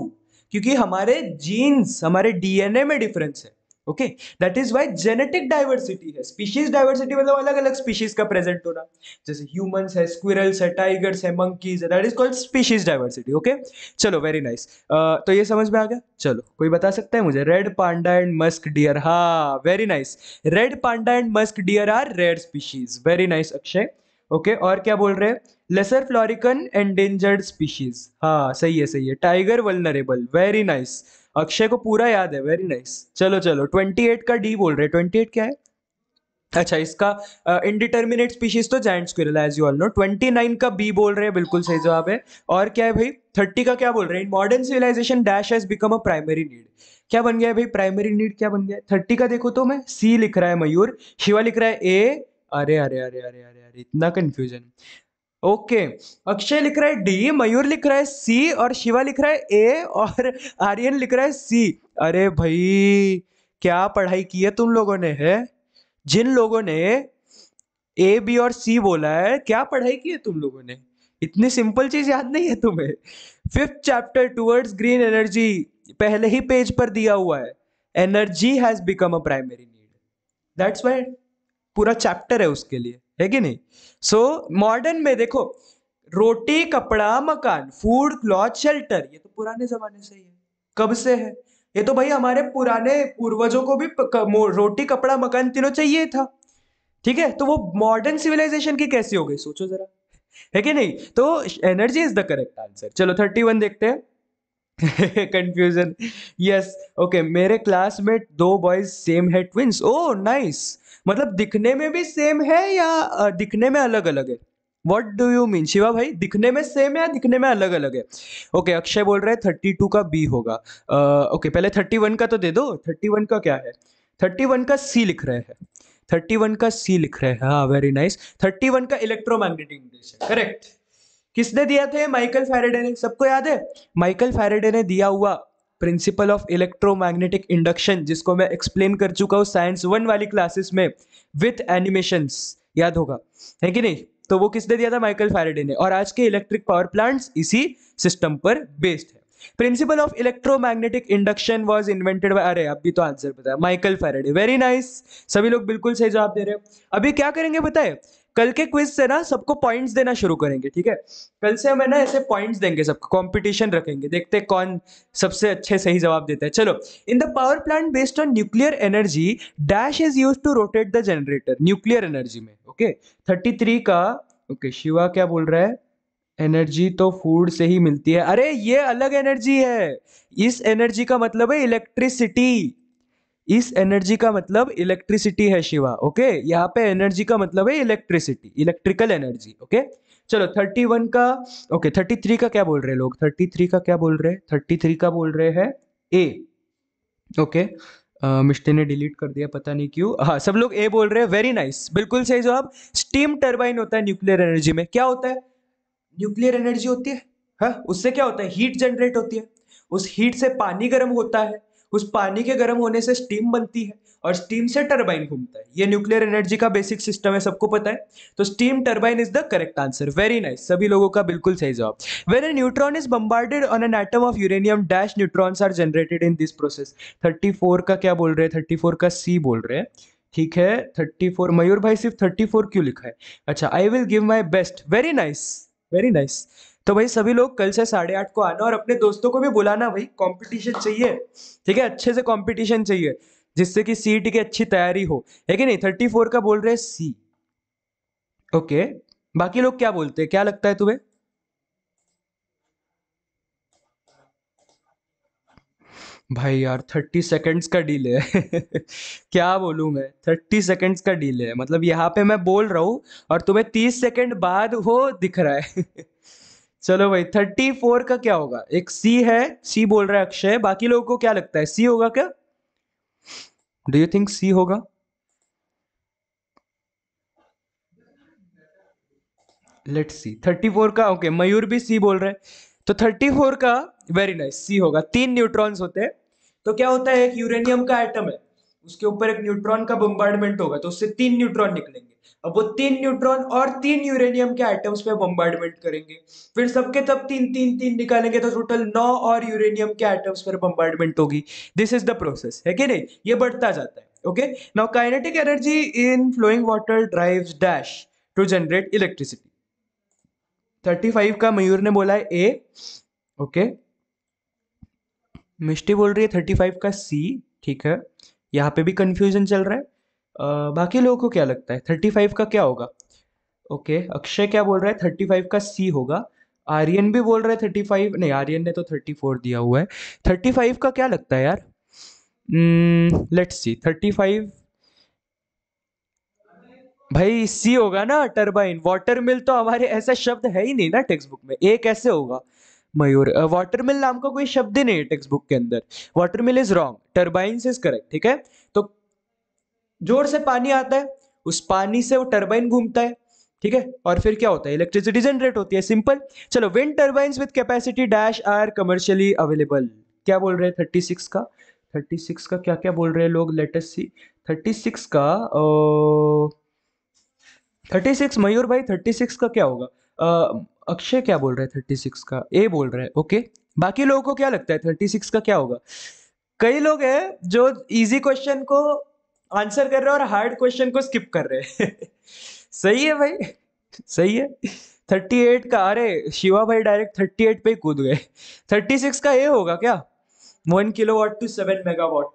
क्योंकि हमारे जीन्स हमारे डीएनए में डिफरेंस है। Okay that is why genetic diversity है। स्पीशीज डाइवर्सिटी मतलब अलग अलग स्पीशीज का प्रेजेंट होना। जैसे ह्यूमंस है स्क्विरल्स है टाइगर्स है मंकीज है that is called species diversity okay चलो वेरी नाइस nice. uh, तो ये समझ में आ गया? चलो कोई बता सकता है मुझे? Red panda and musk deer हाँ very nice red panda and musk deer are red species very nice Akshay okay और क्या बोल रहे हैं? लेसर फ्लोरिकन एंडेंजर्ड स्पीशीज हाँ सही है सही है। Tiger vulnerable very nice Akshay को पूरा याद है वेरी नाइस चलो चलो ट्वेंटी एट का डी बोल रहे ट्वेंटी एट क्या है? अच्छा इसका इनडिटर्मिनेट uh, स्पीशीज तो giant squirrel as you all know twenty nine का बी बोल रहे हैं बिल्कुल सही जवाब है। और क्या है भाई? थर्टी का क्या बोल रहे हैं? Modern civilisation dash has become a primary need क्या बन गया है भाई? प्राइमरी नीड क्या बन गया है? थर्टी का देखो तो मैं सी लिख रहा है मयूर शिवा लिख रहा है ए अरे अरे अरे अरे अरे अरे इतना कंफ्यूजन ओके। अक्षय लिख रहा है डी, मयूर लिख रहा है सी और शिवा लिख रहा है ए और आर्यन लिख रहा है सी। अरे भाई, क्या पढ़ाई की है तुम लोगों ने, है? जिन लोगों ने ए, बी और सी बोला है, क्या पढ़ाई की है तुम लोगों ने? इतनी सिंपल चीज़ याद नहीं है तुम्हें? Fifth chapter towards green energy पहले ही पेज पर दिया हुआ है। Energy has become a primary need that's why पूरा चैप्टर है उसके लिए। है कि नहीं? सो so, मॉडर्न में देखो रोटी कपड़ा मकान फ़ूड क्लॉथ शेल्टर ये तो पुराने जमाने से ही है। कब से है? ये तो भाई हमारे पुराने पूर्वजों को भी रोटी कपड़ा मकान तीनों चाहिए था। ठीक है? तो वो मॉडर्न सिविलाइजेशन की कैसी हो गई? सोचो जरा। है कि नहीं? तो energy is the correct answer चलो थर्टी वन देखते हैं। कंफ्यूजन यस ओके मेरे क्लास में दो बॉयज़ सेम है ट्विंस ओ नाइस मतलब दिखने में भी सेम है या दिखने में अलग अलग है? What do you mean Shiva भाई दिखने में सेम है या दिखने में अलग अलग है? ओके okay, अक्षय बोल रहे हैं थर्टी टू का बी होगा। ओके uh, okay, पहले थर्टी वन का तो दे दो। थर्टी वन का क्या है? थर्टी वन का सी लिख रहे हैं। थर्टी वन का सी लिख रहे हैं। हाँ वेरी नाइस थर्टी वन का इलेक्ट्रोमैग्नेटिक इंडक्शन करेक्ट किसने दिया थे माइकल फैरेडे ने। सबको याद है? माइकल फैरेडे ने दिया हुआ प्रिंसिपल ऑफ़ इलेक्ट्रोमैग्नेटिक इंडक्शन जिसको मैं एक्सप्लेन कर चुका हूँ साइंस वन वाली क्लासेस में विथ एनिमेशंस याद होगा। है कि नहीं? तो वो किसने दिया था? माइकल फैरेडे ने। और आज के इलेक्ट्रिक पावर प्लांट्स इसी सिस्टम पर बेस्ड है। Principle of electromagnetic induction was invented by अरे अभी तो आंसर बताया। माइकल फैरेडे वेरी नाइस सभी लोग बिल्कुल सही जवाब दे रहे हो। अभी क्या करेंगे बताए? कल के क्विज से ना सबको पॉइंट्स देना शुरू करेंगे, ठीक है? कल से हम ना ऐसे पॉइंट्स देंगे सबको कंपटीशन रखेंगे, देखते कौन सबसे अच्छे सही जवाब देता है। चलो in the power plant based on nuclear energy dash is use to rotate the generator nuclear energy में ओके थर्टी थ्री का ओके शिवा क्या बोल रहा है? एनर्जी तो फ़ूड से ही मिलती है। अरे, ये अलग एनर्जी है। इस एनर्जी का मतलब है इलेक्ट्रिसिटी इस एनर्जी का मतलब इलेक्ट्रिसिटी है शिवा, ओके? यहाँ पे एनर्जी का मतलब है इलेक्ट्रिसिटी, इलेक्ट्रिकल एनर्जी, ओके? चलो, थर्टी वन का, ओके, थर्टी थ्री का क्या बोल रहे हैं लोग? थर्टी थ्री का क्या बोल रहे? हैं थर्टी थ्री का बोल रहे हैं ए ओके? मिस्टे ने डिलीट कर दिया, पता नहीं क्यों। हाँ सब लोग ए बोल रहे हैं वेरी नाइस बिल्कुल सही जवाब। स्टीम टर्बाइन होता है न्यूक्लियर एनर्जी में, क्या होता है? न्यूक्लियर एनर्जी होती है, हा? उससे क्या होता है? हीट जनरेट होती है। उस हीट से पानी गर्म होता है। उस पानी के गर्म होने से स्टीम बनती है और स्टीम से टरबाइन घूमता है। ये न्यूक्लियर एनर्जी का बेसिक सिस्टम है, सबको पता है। तो steam turbine is the correct answer very nice सभी लोगों का बिल्कुल सही जवाब। When a neutron is bombarded on an atom of uranium dash neutrons are generated in this process thirty four का क्या बोल रहे हैं? थर्टी फोर का सी बोल रहे हैं। ठीक है? थर्टी फोर मयूर भाई सिर्फ़ थर्टी फोर क्यों लिखा है? अच्छा I will give my best very nice very nice तो भाई सभी लोग कल से साढ़े आठ को आना और अपने दोस्तों को भी बुलाना भाई। कंपटीशन चाहिए। ठीक है? अच्छे से कंपटीशन चाहिए, जिससे कि सीईटी की अच्छी तैयारी हो। है कि नहीं? थर्टी फोर का बोल रहे हैं सी ओके बाकी लोग क्या बोलते हैं? क्या लगता है तुम्हें? भाई यार थर्टी सेकंड्स का डीले है। क्या बोलूँ मैं? थर्टी सेकंड्स का डीले है। मतलब यहाँ पे मैं बोल रहा हूँ और तुम्हें तीस सेकंड बाद वो दिख रहा है। चलो भाई थर्टी फोर का क्या होगा? एक सी है सी बोल रहा है अक्षय बाकी लोगों को क्या लगता है? सी होगा क्या? डू यू थिंक सी होगा? लेट सी थर्टी फोर का ओके okay, मयूर भी सी बोल रहे हैं। तो थर्टी फोर का वेरी नाइस सी होगा। तीन न्यूट्रॉन्स होते हैं। तो क्या होता है? एक यूरेनियम का एटम है। उसके ऊपर एक न्यूट्रॉन का बम्बार्डमेंट होगा। तो उससे तीन न्यूट्रॉन निकलेंगे। अब वो तीन न्यूट्रॉन और तीन यूरेनियम के आइटम्स पे बम्बार्डमेंट करेंगे। फिर सबके तब तीन तीन तीन निकालेंगे तो टोटल नौ और यूरेनियम के आइटम्स पर बम्बार्डमेंट होगी। दिस इज़ द प्रोसेस है कि नहीं? ये बढ़ता जाता है okay now kinetic energy in flowing water drives dash to generate electricity thirty five का मयूर ने बोला है ए ओके मिष्टी बोल रही है थर्टी फाइव का सी ठीक है? यहाँ पे भी कंफ्यूजन चल रहा है। बाकी लोगों को क्या लगता है? थर्टी फाइव का क्या होगा? ओके okay, अक्षय क्या बोल रहा है? थर्टी फाइव का सी होगा। आर्यन भी बोल रहा है थर्टी फाइव नहीं आर्यन ने तो थर्टी फोर दिया हुआ है। थर्टी फाइव का क्या लगता है यार? लेट्स सी थर्टी फाइव भाई सी होगा ना टर्बाइन वाटर मिल तो हमारे ऐसा शब्द है ही नहीं ना टेक्स्ट बुक में। ए कैसे होगा? मयूर वाटर मिल नाम का कोई शब्द ही नहीं है टेक्स्ट बुक के अंदर। Water mill is wrong turbine is correct ठीक है? ज़ोर से पानी आता है उस पानी से वो टर्बाइन घूमता है ठीक है? और फिर क्या होता है? इलेक्ट्रिसिटी जनरेट होती है सिंपल चलो wind turbines with capacity dash are commercially available क्या बोल रहे हैं? थर्टी सिक्स का? थर्टी सिक्स का क्या क्या बोल रहे हैं लोग? लेटेस्ट सी थर्टी सिक्स का थर्टी सिक्स मयूर भाई थर्टी सिक्स का क्या होगा? अ, अक्षय क्या बोल रहे है? थर्टी सिक्स का। ए बोल रहे है ओके बाकी लोगों को क्या लगता है? थर्टी सिक्स का क्या होगा? कई लोग हैं जो इजी क्वेश्चन को आंसर कर रहे हो और हार्ड क्वेश्चन को स्किप कर रहे सही है भाई। सही है। थर्टी एट का, अरे, शिवा भाई डायरेक्ट थर्टी एट पे ही कूद गए। थर्टी सिक्स का ये होगा क्या? One kilowatt to seven megawatt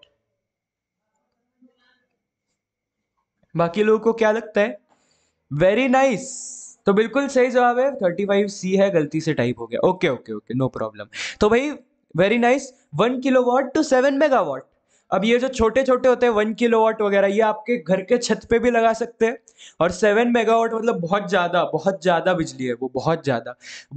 बाकी लोगों को क्या लगता है? Very nice nice. तो बिल्कुल सही जवाब है। थर्टी फाइव सी है, गलती से टाइप हो गया। Okay okay okay no problem तो भाई very nice one kilowatt to seven megawatt अब ये जो छोटे छोटे होते हैं वन किलो वॉट वगैरह, ये आपके घर के छत पे भी लगा सकते हैं। और सेवन मेगावाट मतलब बहुत ज़्यादा बहुत ज़्यादा बिजली है वो, बहुत ज़्यादा।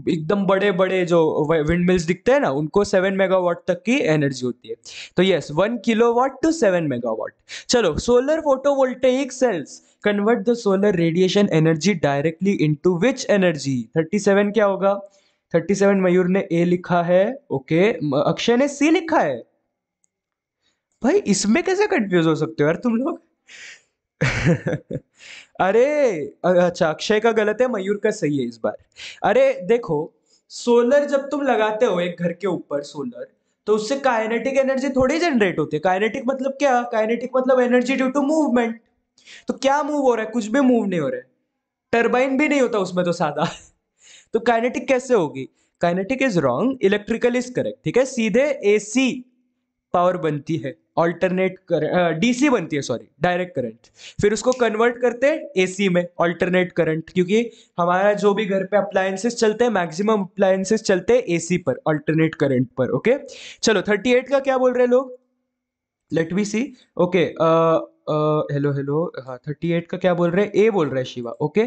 एकदम बड़े बड़े जो विंड मिल्स दिखते हैं ना, उनको सेवन मेगावाट तक की एनर्जी होती है। तो yes one kilowatt to seven megawatt चलो solar photovoltaic cells convert the solar radiation energy directly into which energy thirty seven क्या होगा? थर्टी सेवन मयूर ने ए लिखा है ओके अक्षय ने सी लिखा है। भाई, इसमें कैसे कंफ्यूज हो सकते हो यार तुम लोग? अरे अच्छा अक्षय का गलत है, मयूर का सही है इस बार। अरे, देखो सोलर जब तुम लगाते हो एक घर के ऊपर सोलर तो उससे काइनेटिक एनर्जी थोड़ी जनरेट होती है। काइनेटिक मतलब क्या? काइनेटिक मतलब एनर्जी ड्यू टू मूवमेंट तो क्या मूव हो रहा है? कुछ भी मूव नहीं हो रहा है। टर्बाइन भी नहीं होता उसमें तो सादा। तो काइनेटिक कैसे होगी? Kinetic is wrong electrical is correct ठीक है? सीधे एसी पावर बनती है ऑल्टरनेट करंट डीसी बनती है सॉरी डायरेक्ट करंट फिर उसको कन्वर्ट करते हैं एसी में ऑल्टरनेट करंट क्योंकि हमारा जो भी घर पे अप्लायंसेस चलते हैं मैक्सिमम अप्लायंसेस चलते हैं एसी पर ऑल्टरनेट करंट पर ओके चलो थर्टी एट का क्या बोल रहे हैं लोग? Let we see okay hello hello हाँ थर्टी एट का क्या बोल रहे हैं? ए बोल रहा है शिवा ओके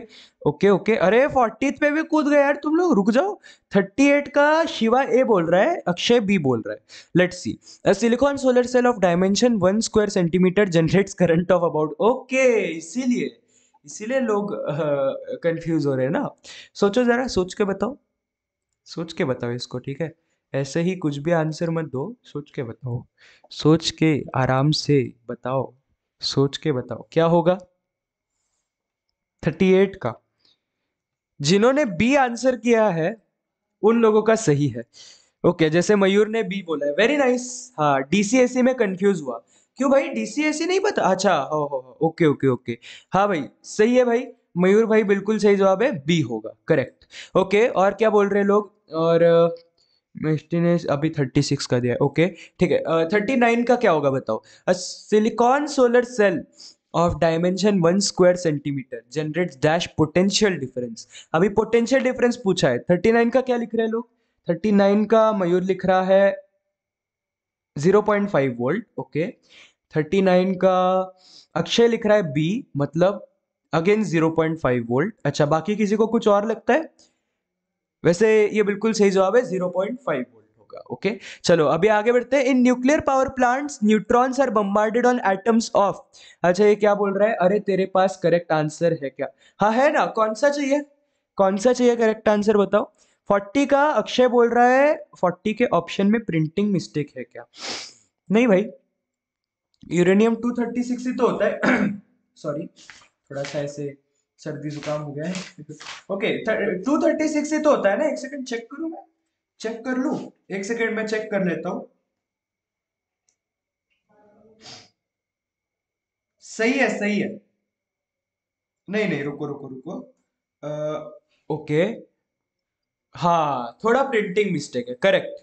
ओके ओके अरे फोर्टी पे भी कूद गए यार तुम लोग, रुक जाओ। थर्टी एट का शिवा ए बोल रहा है, अक्षय बी बोल रहा है। Let see silicon solar cell of dimension one square centimetre generates current of about okay इसीलिए इसीलिए लोग कंफ्यूज हो रहे हैं ना। सोचो जरा, सोच के बताओ, सोच के बताओ इसको, ठीक है? ऐसे ही कुछ भी आंसर मत दो, सोच के बताओ। सोच के आराम से बताओ। सोच के बताओ क्या होगा? थर्टी एट का। जिन्होंने बी आंसर किया है उन लोगों का सही है। ओके okay, जैसे मयूर ने बी बोला है वेरी नाइस हाँ डीसीएससी में कंफ्यूज हुआ। क्यों भाई? डीसीएससी नहीं पता? अच्छा हो हो ओके ओके ओके हाँ भाई सही है भाई। मयूर भाई बिल्कुल सही जवाब है बी होगा। करेक्ट ओके okay, और क्या बोल रहे हैं लोग? और मिस्टी ने अभी थर्टी सिक्स का दिया है। ओके ठीक है। थर्टी नाइन का क्या होगा बताओ? A silicon solar cell of dimension one square centimetre generate dash potential difference अभी पोटेंशियल डिफरेंस पूछा है। थर्टी नाइन का क्या लिख रहे हैं लोग? थर्टी नाइन का मयूर लिख रहा है zero point five volt okay thirty nine का अक्षय लिख रहा है बी मतलब again zero point five volt अच्छा बाकी किसी को कुछ और लगता है? वैसे ये बिल्कुल सही जवाब है ज़ीरो पॉइंट फाइव वोल्ट होगा ओके चलो, अभी आगे बढ़ते हैं। In nuclear power plants neutrons are bombarded on atoms of अच्छा ये क्या बोल रहा है? अरे, तेरे पास करेक्ट आंसर है क्या? हाँ है ना? कौन सा चाहिए? कौन सा चाहिए करेक्ट आंसर बताओ? फोर्टी का अक्षय बोल रहा है फोर्टी के ऑप्शन में प्रिंटिंग मिस्टेक है क्या? नहीं भाई यूरेनियम टू थर्टी सिक्स ही तो होता है। सॉरी थोड़ा सा ऐसे सर्दी, जुकाम हो गया है। ओके टू थर्टी सिक्स ही तो होता है ना, एक सेकंड चेक करूँ मैं? चेक कर लू? एक सेकंड में चेक कर लेता हूँ। सही है सही है। नहीं नहीं, रुको रुको रुको। ओके हाँ थोड़ा प्रिंटिंग मिस्टेक है। Correct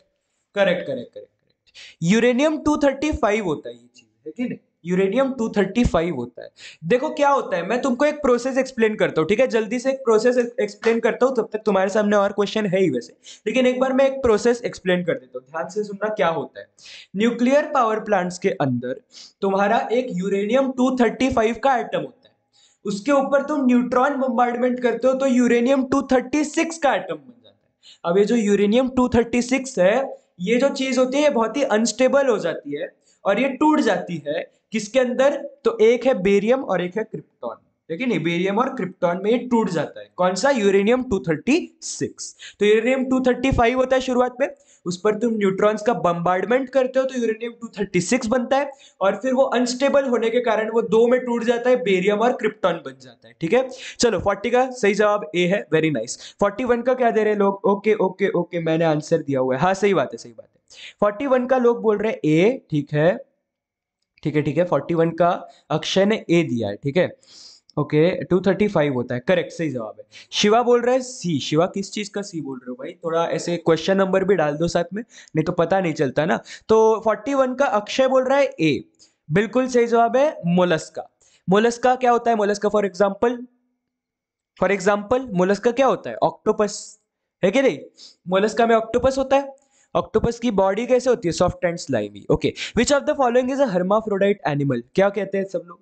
correct correct correct correct uranium 235 होता है ये चीज़, है कि नहीं? यूरेनियम 235 होता है। देखो क्या होता है, मैं तुमको एक प्रोसेस एक्सप्लेन करता हूँ, ठीक है? जल्दी से एक प्रोसेस एक्सप्लेन करता हूँ, तब तक तुम्हारे सामने और क्वेश्चन है ही वैसे। लेकिन एक बार मैं एक प्रोसेस एक्सप्लेन कर देता हूँ। ध्यान से सुनना क्या होता है। न्यूक्लियर पावर प्लांट्स के अंदर तुम्हारा एक यूरेनियम 235 का एटम होता है। उसके ऊपर तुम न्यूट्रॉन बम्बार्डमेंट करते हो तो यूरेनियम 236 का एटम बन जाता है। अब ये जो यूरेनियम 236 है, ये जो चीज़ होती है, ये बहुत ही अनस्टेबल हो जाती है। और ये टूट जाती है किसके अंदर? तो एक है बेरियम और एक है क्रिप्टॉन। है कि बेरियम और क्रिप्टॉन में ये टूट जाता है। कौन सा? यूरेनियम 236 तो यूरेनियम 235 होता है शुरुआत में, उस पर तुम न्यूट्रॉन्स का बम्बार्डमेंट करते हो तो यूरेनियम 236 बनता है, और फिर वो अनस्टेबल होने के कारण वो दो में टूट जाता है, बेरियम और क्रिप्टॉन बन जाता है। ठीक है? चलो 40 का सही जवाब ए है वेरी नाइस 41 का क्या दे रहे लोग? ओके ओके ओके, मैंने आंसर दिया हुआ है। हाँ सही बात है, सही बात है 41 का लोग बोल रहे हैं ए, ठीक है। ठीक है ठीक है 41 का अक्षय ने ए दिया है, ठीक है। ओके टू थर्टी फाइव होता है करेक्ट सही जवाब है। शिवा बोल रहा है सी, शिवा किस चीज़ का सी बोल रहे हो भाई? थोड़ा ऐसे क्वेश्चन नंबर भी डाल दो साथ में, नहीं तो पता नहीं चलता ना। तो फोर्टी वन का अक्षय बोल रहा है ए, बिल्कुल सही जवाब है मोलस्का। मोलस्का क्या होता है? Mollusca for example for example Mollusca क्या होता है? ऑक्टोपस है कि नहीं? मोलस्का में ऑक्टोपस होता है। ऑक्टोपस की बॉडी कैसे होती है? Soft and slimy okay which of the following is a hermaphrodite animal क्या कहते हैं सब लोग?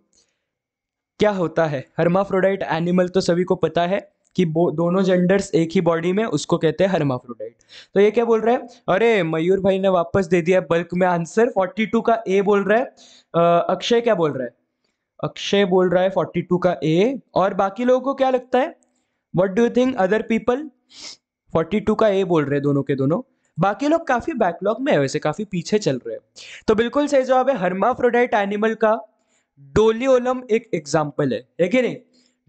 क्या होता है? हर्माफ्रोडाइट एनिमल तो सभी को पता है कि दोनों जेंडर्स एक ही बॉडी में, उसको कहते हैं हर्माफ्रोडाइट तो ये क्या बोल रहा है? अरे, मयूर भाई ने वापस दे दिया बल्क में आंसर 42 का ए बोल रहा है। अक्षय क्या बोल रहा है? अक्षय बोल रहा है 42 का ए और बाकी लोगों को क्या लगता है? What do think other people 42 का ए बोल रहे हैं दोनों के दोनों। बाकी लोग काफ़ी बैकलॉग में है वैसे, काफ़ी पीछे चल रहे हैं। तो बिल्कुल सही जवाब है हर्माफ्रोडाइट एनिमल का डोलियोलम एक एग्ज़ाम्पल है। है कि नहीं?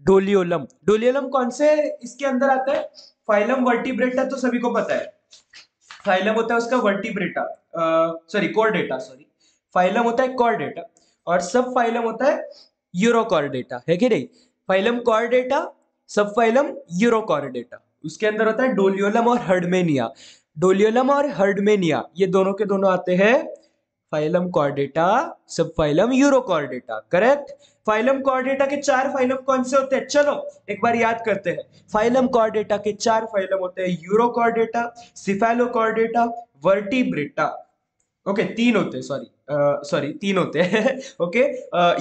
डोलियोलम। डोलियोलम कौन से इसके अंदर आता है? फाइलम वर्टिब्रेटा तो सभी को पता है। फाइलम होता है उसका Vertebrata sorry Chordata sorry phylum होता है कॉर्डेटा और सब फाइलम होता है यूरोकॉर्डेटा है कि नहीं? फाइलम कॉर्डेटा सब फाइलम यूरोकॉर्डेटा उसके अंदर होता है डोलियोलम और हर्डमेनिया डोलियोलम और हर्डमेनिया, ये दोनों के दोनों आते हैं फाइलम कॉर्डेटा सब phylum Urochordata, correct? Phylum Chordata के चार फाइलम कौन से होते हैं? चलो, एक बार याद करते हैं। फाइलम कॉर्डेटा के चार फाइलम होते हैं, यूरोकॉर्डेटा सिफेलोकॉर्डेटा वर्टिब्रेटा। ओके, तीन होते हैं सॉरी सॉरी तीन होते हैं, ओके?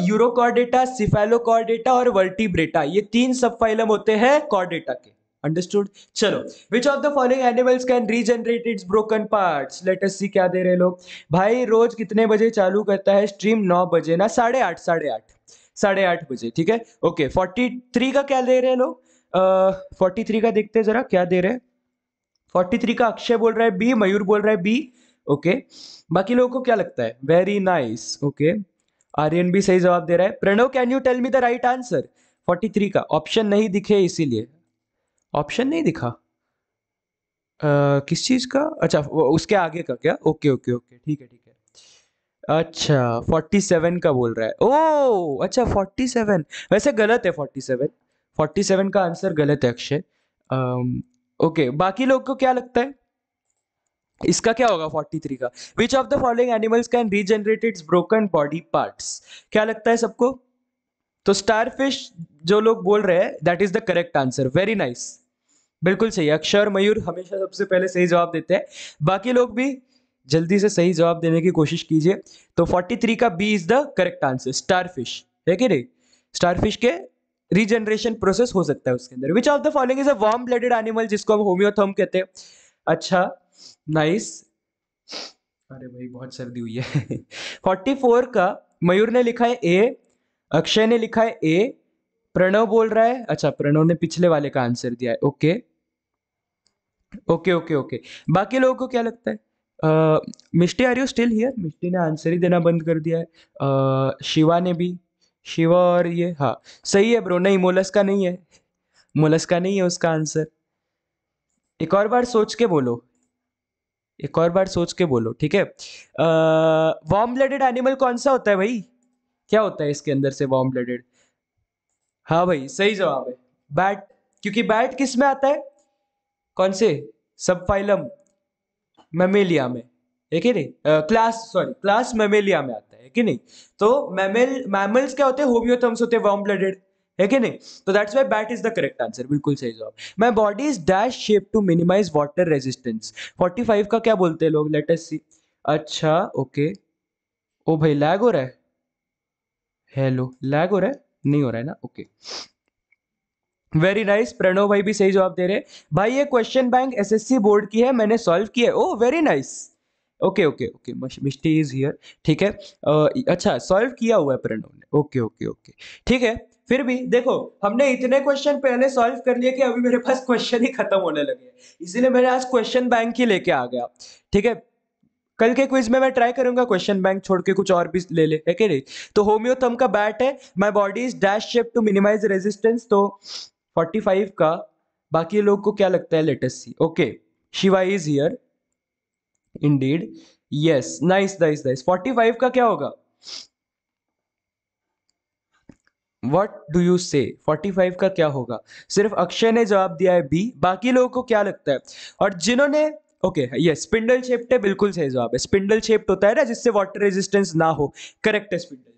यूरोकॉर्डेटा सिफेलोकॉर्डेटा और वर्टिब्रेटा, ये तीन सब फाइलम होते हैं कॉर्डेटा के। अंडरस्टूड चलो which of the following animals can regenerate its broken parts let us see क्या दे रहे लोग। भाई, रोज कितने बजे चालू करता है स्ट्रीम नौ बजे ना? साढ़े आठ साढ़े आठ। साढ़े आठ बजे, ठीक है? ओके फोर्टी थ्री का क्या दे रहे हैं लोग? फोर्टी थ्री का देखते हैं जरा, क्या दे रहे हैं? फोर्टी थ्री का अक्षय बोल रहा है बी मयूर बोल रहा है बी ओके बाकी लोगों को क्या लगता है? वेरी नाइस ओके आर्यन भी सही जवाब दे रहा है। Pranav can you tell me the right answer 43 का ऑप्शन नहीं दिखे इसीलिए। ऑप्शन नहीं दिखा। आ, किस चीज़ का? अच्छा उसके आगे का क्या? ओके ओके ओके ठीक है ठीक है। अच्छा फोर्टी सेवन का बोल रहा है। ओ अच्छा फोर्टी सेवन वैसे गलत है फोर्टी सेवन फोर्टी सेवन का आंसर गलत है अक्षय। ओके बाकी लोग को क्या लगता है? इसका क्या होगा 43 का? Which of the following animals can regenerate its broken body parts क्या लगता है सबको? तो स्टारफिश जो लोग बोल रहे हैं that is the correct answer very nice बिल्कुल सही। अक्षर मयूर हमेशा सबसे पहले सही जवाब देते हैं। बाकी लोग भी जल्दी से सही जवाब देने की कोशिश कीजिए। तो 43 का B is the correct answer starfish है कि नहीं? स्टारफिश के रीजनरेशन प्रोसेस हो सकता है उसके अंदर। Which of the following is a warm blooded animal जिसको हम होम्योथर्म कहते हैं? अच्छा नाइस अरे भाई, बहुत सर्दी हुई है। 44 का मयूर ने लिखा है ए अक्षय ने लिखा है ए प्रणव बोल रहा है। अच्छा प्रणव ने पिछले वाले का आंसर दिया है। ओके ओके ओके ओके बाकी लोगों को क्या लगता है? Mishti are you still here Mishti ने आंसर ही देना बंद कर दिया है। uh, शिवा ने भी। शिवा और ये हाँ सही है ब्रो नहीं मोलस का नहीं है। मोलस का नहीं है उसका आंसर एक और बार सोच के बोलो। एक और बार सोच के बोलो ठीक है? वॉर्म ब्लडेड एनिमल कौन सा होता है भाई? क्या होता है इसके अंदर से वॉर्म ब्लडेड हाँ भाई सही जवाब है। बैट क्योंकि बैट किसमें आता है? कौन से? सब फाइलम मेमेलिया में। है कि नहीं? क्लास सॉरी क्लास मेमेलिया में आता है कि नहीं? तो मैमेल, मैमल्स क्या होते हैं? होम्योथम्स होते हैं वार्म ब्लडेड है कि नहीं? तो that's why bat is the correct answer बिल्कुल सही जवाब। My body is dash shape to minimize water resistance 45 का क्या बोलते हैं लोग? लेट अस सी अच्छा ओके ओ भाई लैग हो रहा है? हेलो लैग हो रहा है? नहीं हो रहा है ना? ओके वेरी नाइस प्रणव भाई भी सही जवाब दे रहे भाई ये क्वेश्चन बैंक एसएससी बोर्ड की है मैंने सॉल्व किया है ओ very nice okay okay okay Mishti is here ठीक है uh, अच्छा सॉल्व किया हुआ है प्रणव ने ओके ओके ओके ठीक है फिर भी देखो हमने इतने क्वेश्चन पहले सॉल्व कर लिए कि अभी मेरे पास क्वेश्चन ही खत्म होने लगे हैं इसीलिए मैंने आज क्वेश्चन बैंक ही लेके आ गया ठीक है कल के क्विज में मैं ट्राई करूँगा क्वेश्चन बैंक छोड़ के कुछ और भी ले ले है कि नहीं तो होम्योथम का बैट है my body is dash shape to minimize resistance तो 45 का, बाकी लोग को क्या लगता है latest see okay Shiva is here indeed yes nice nice nice 45 का क्या होगा? वट डू यू से 45 का क्या होगा? सिर्फ़ अक्षय ने जवाब दिया है बी बाकी लोगों को क्या लगता है? और जिन्होंने ओके ये स्पिंडल शेप्ड है, बिल्कुल सही जवाब है। स्पिंडल शेप्ड होता है ना, जिससे वाटर रेजिस्टेंस ना हो। करेक्ट है स्पिंडल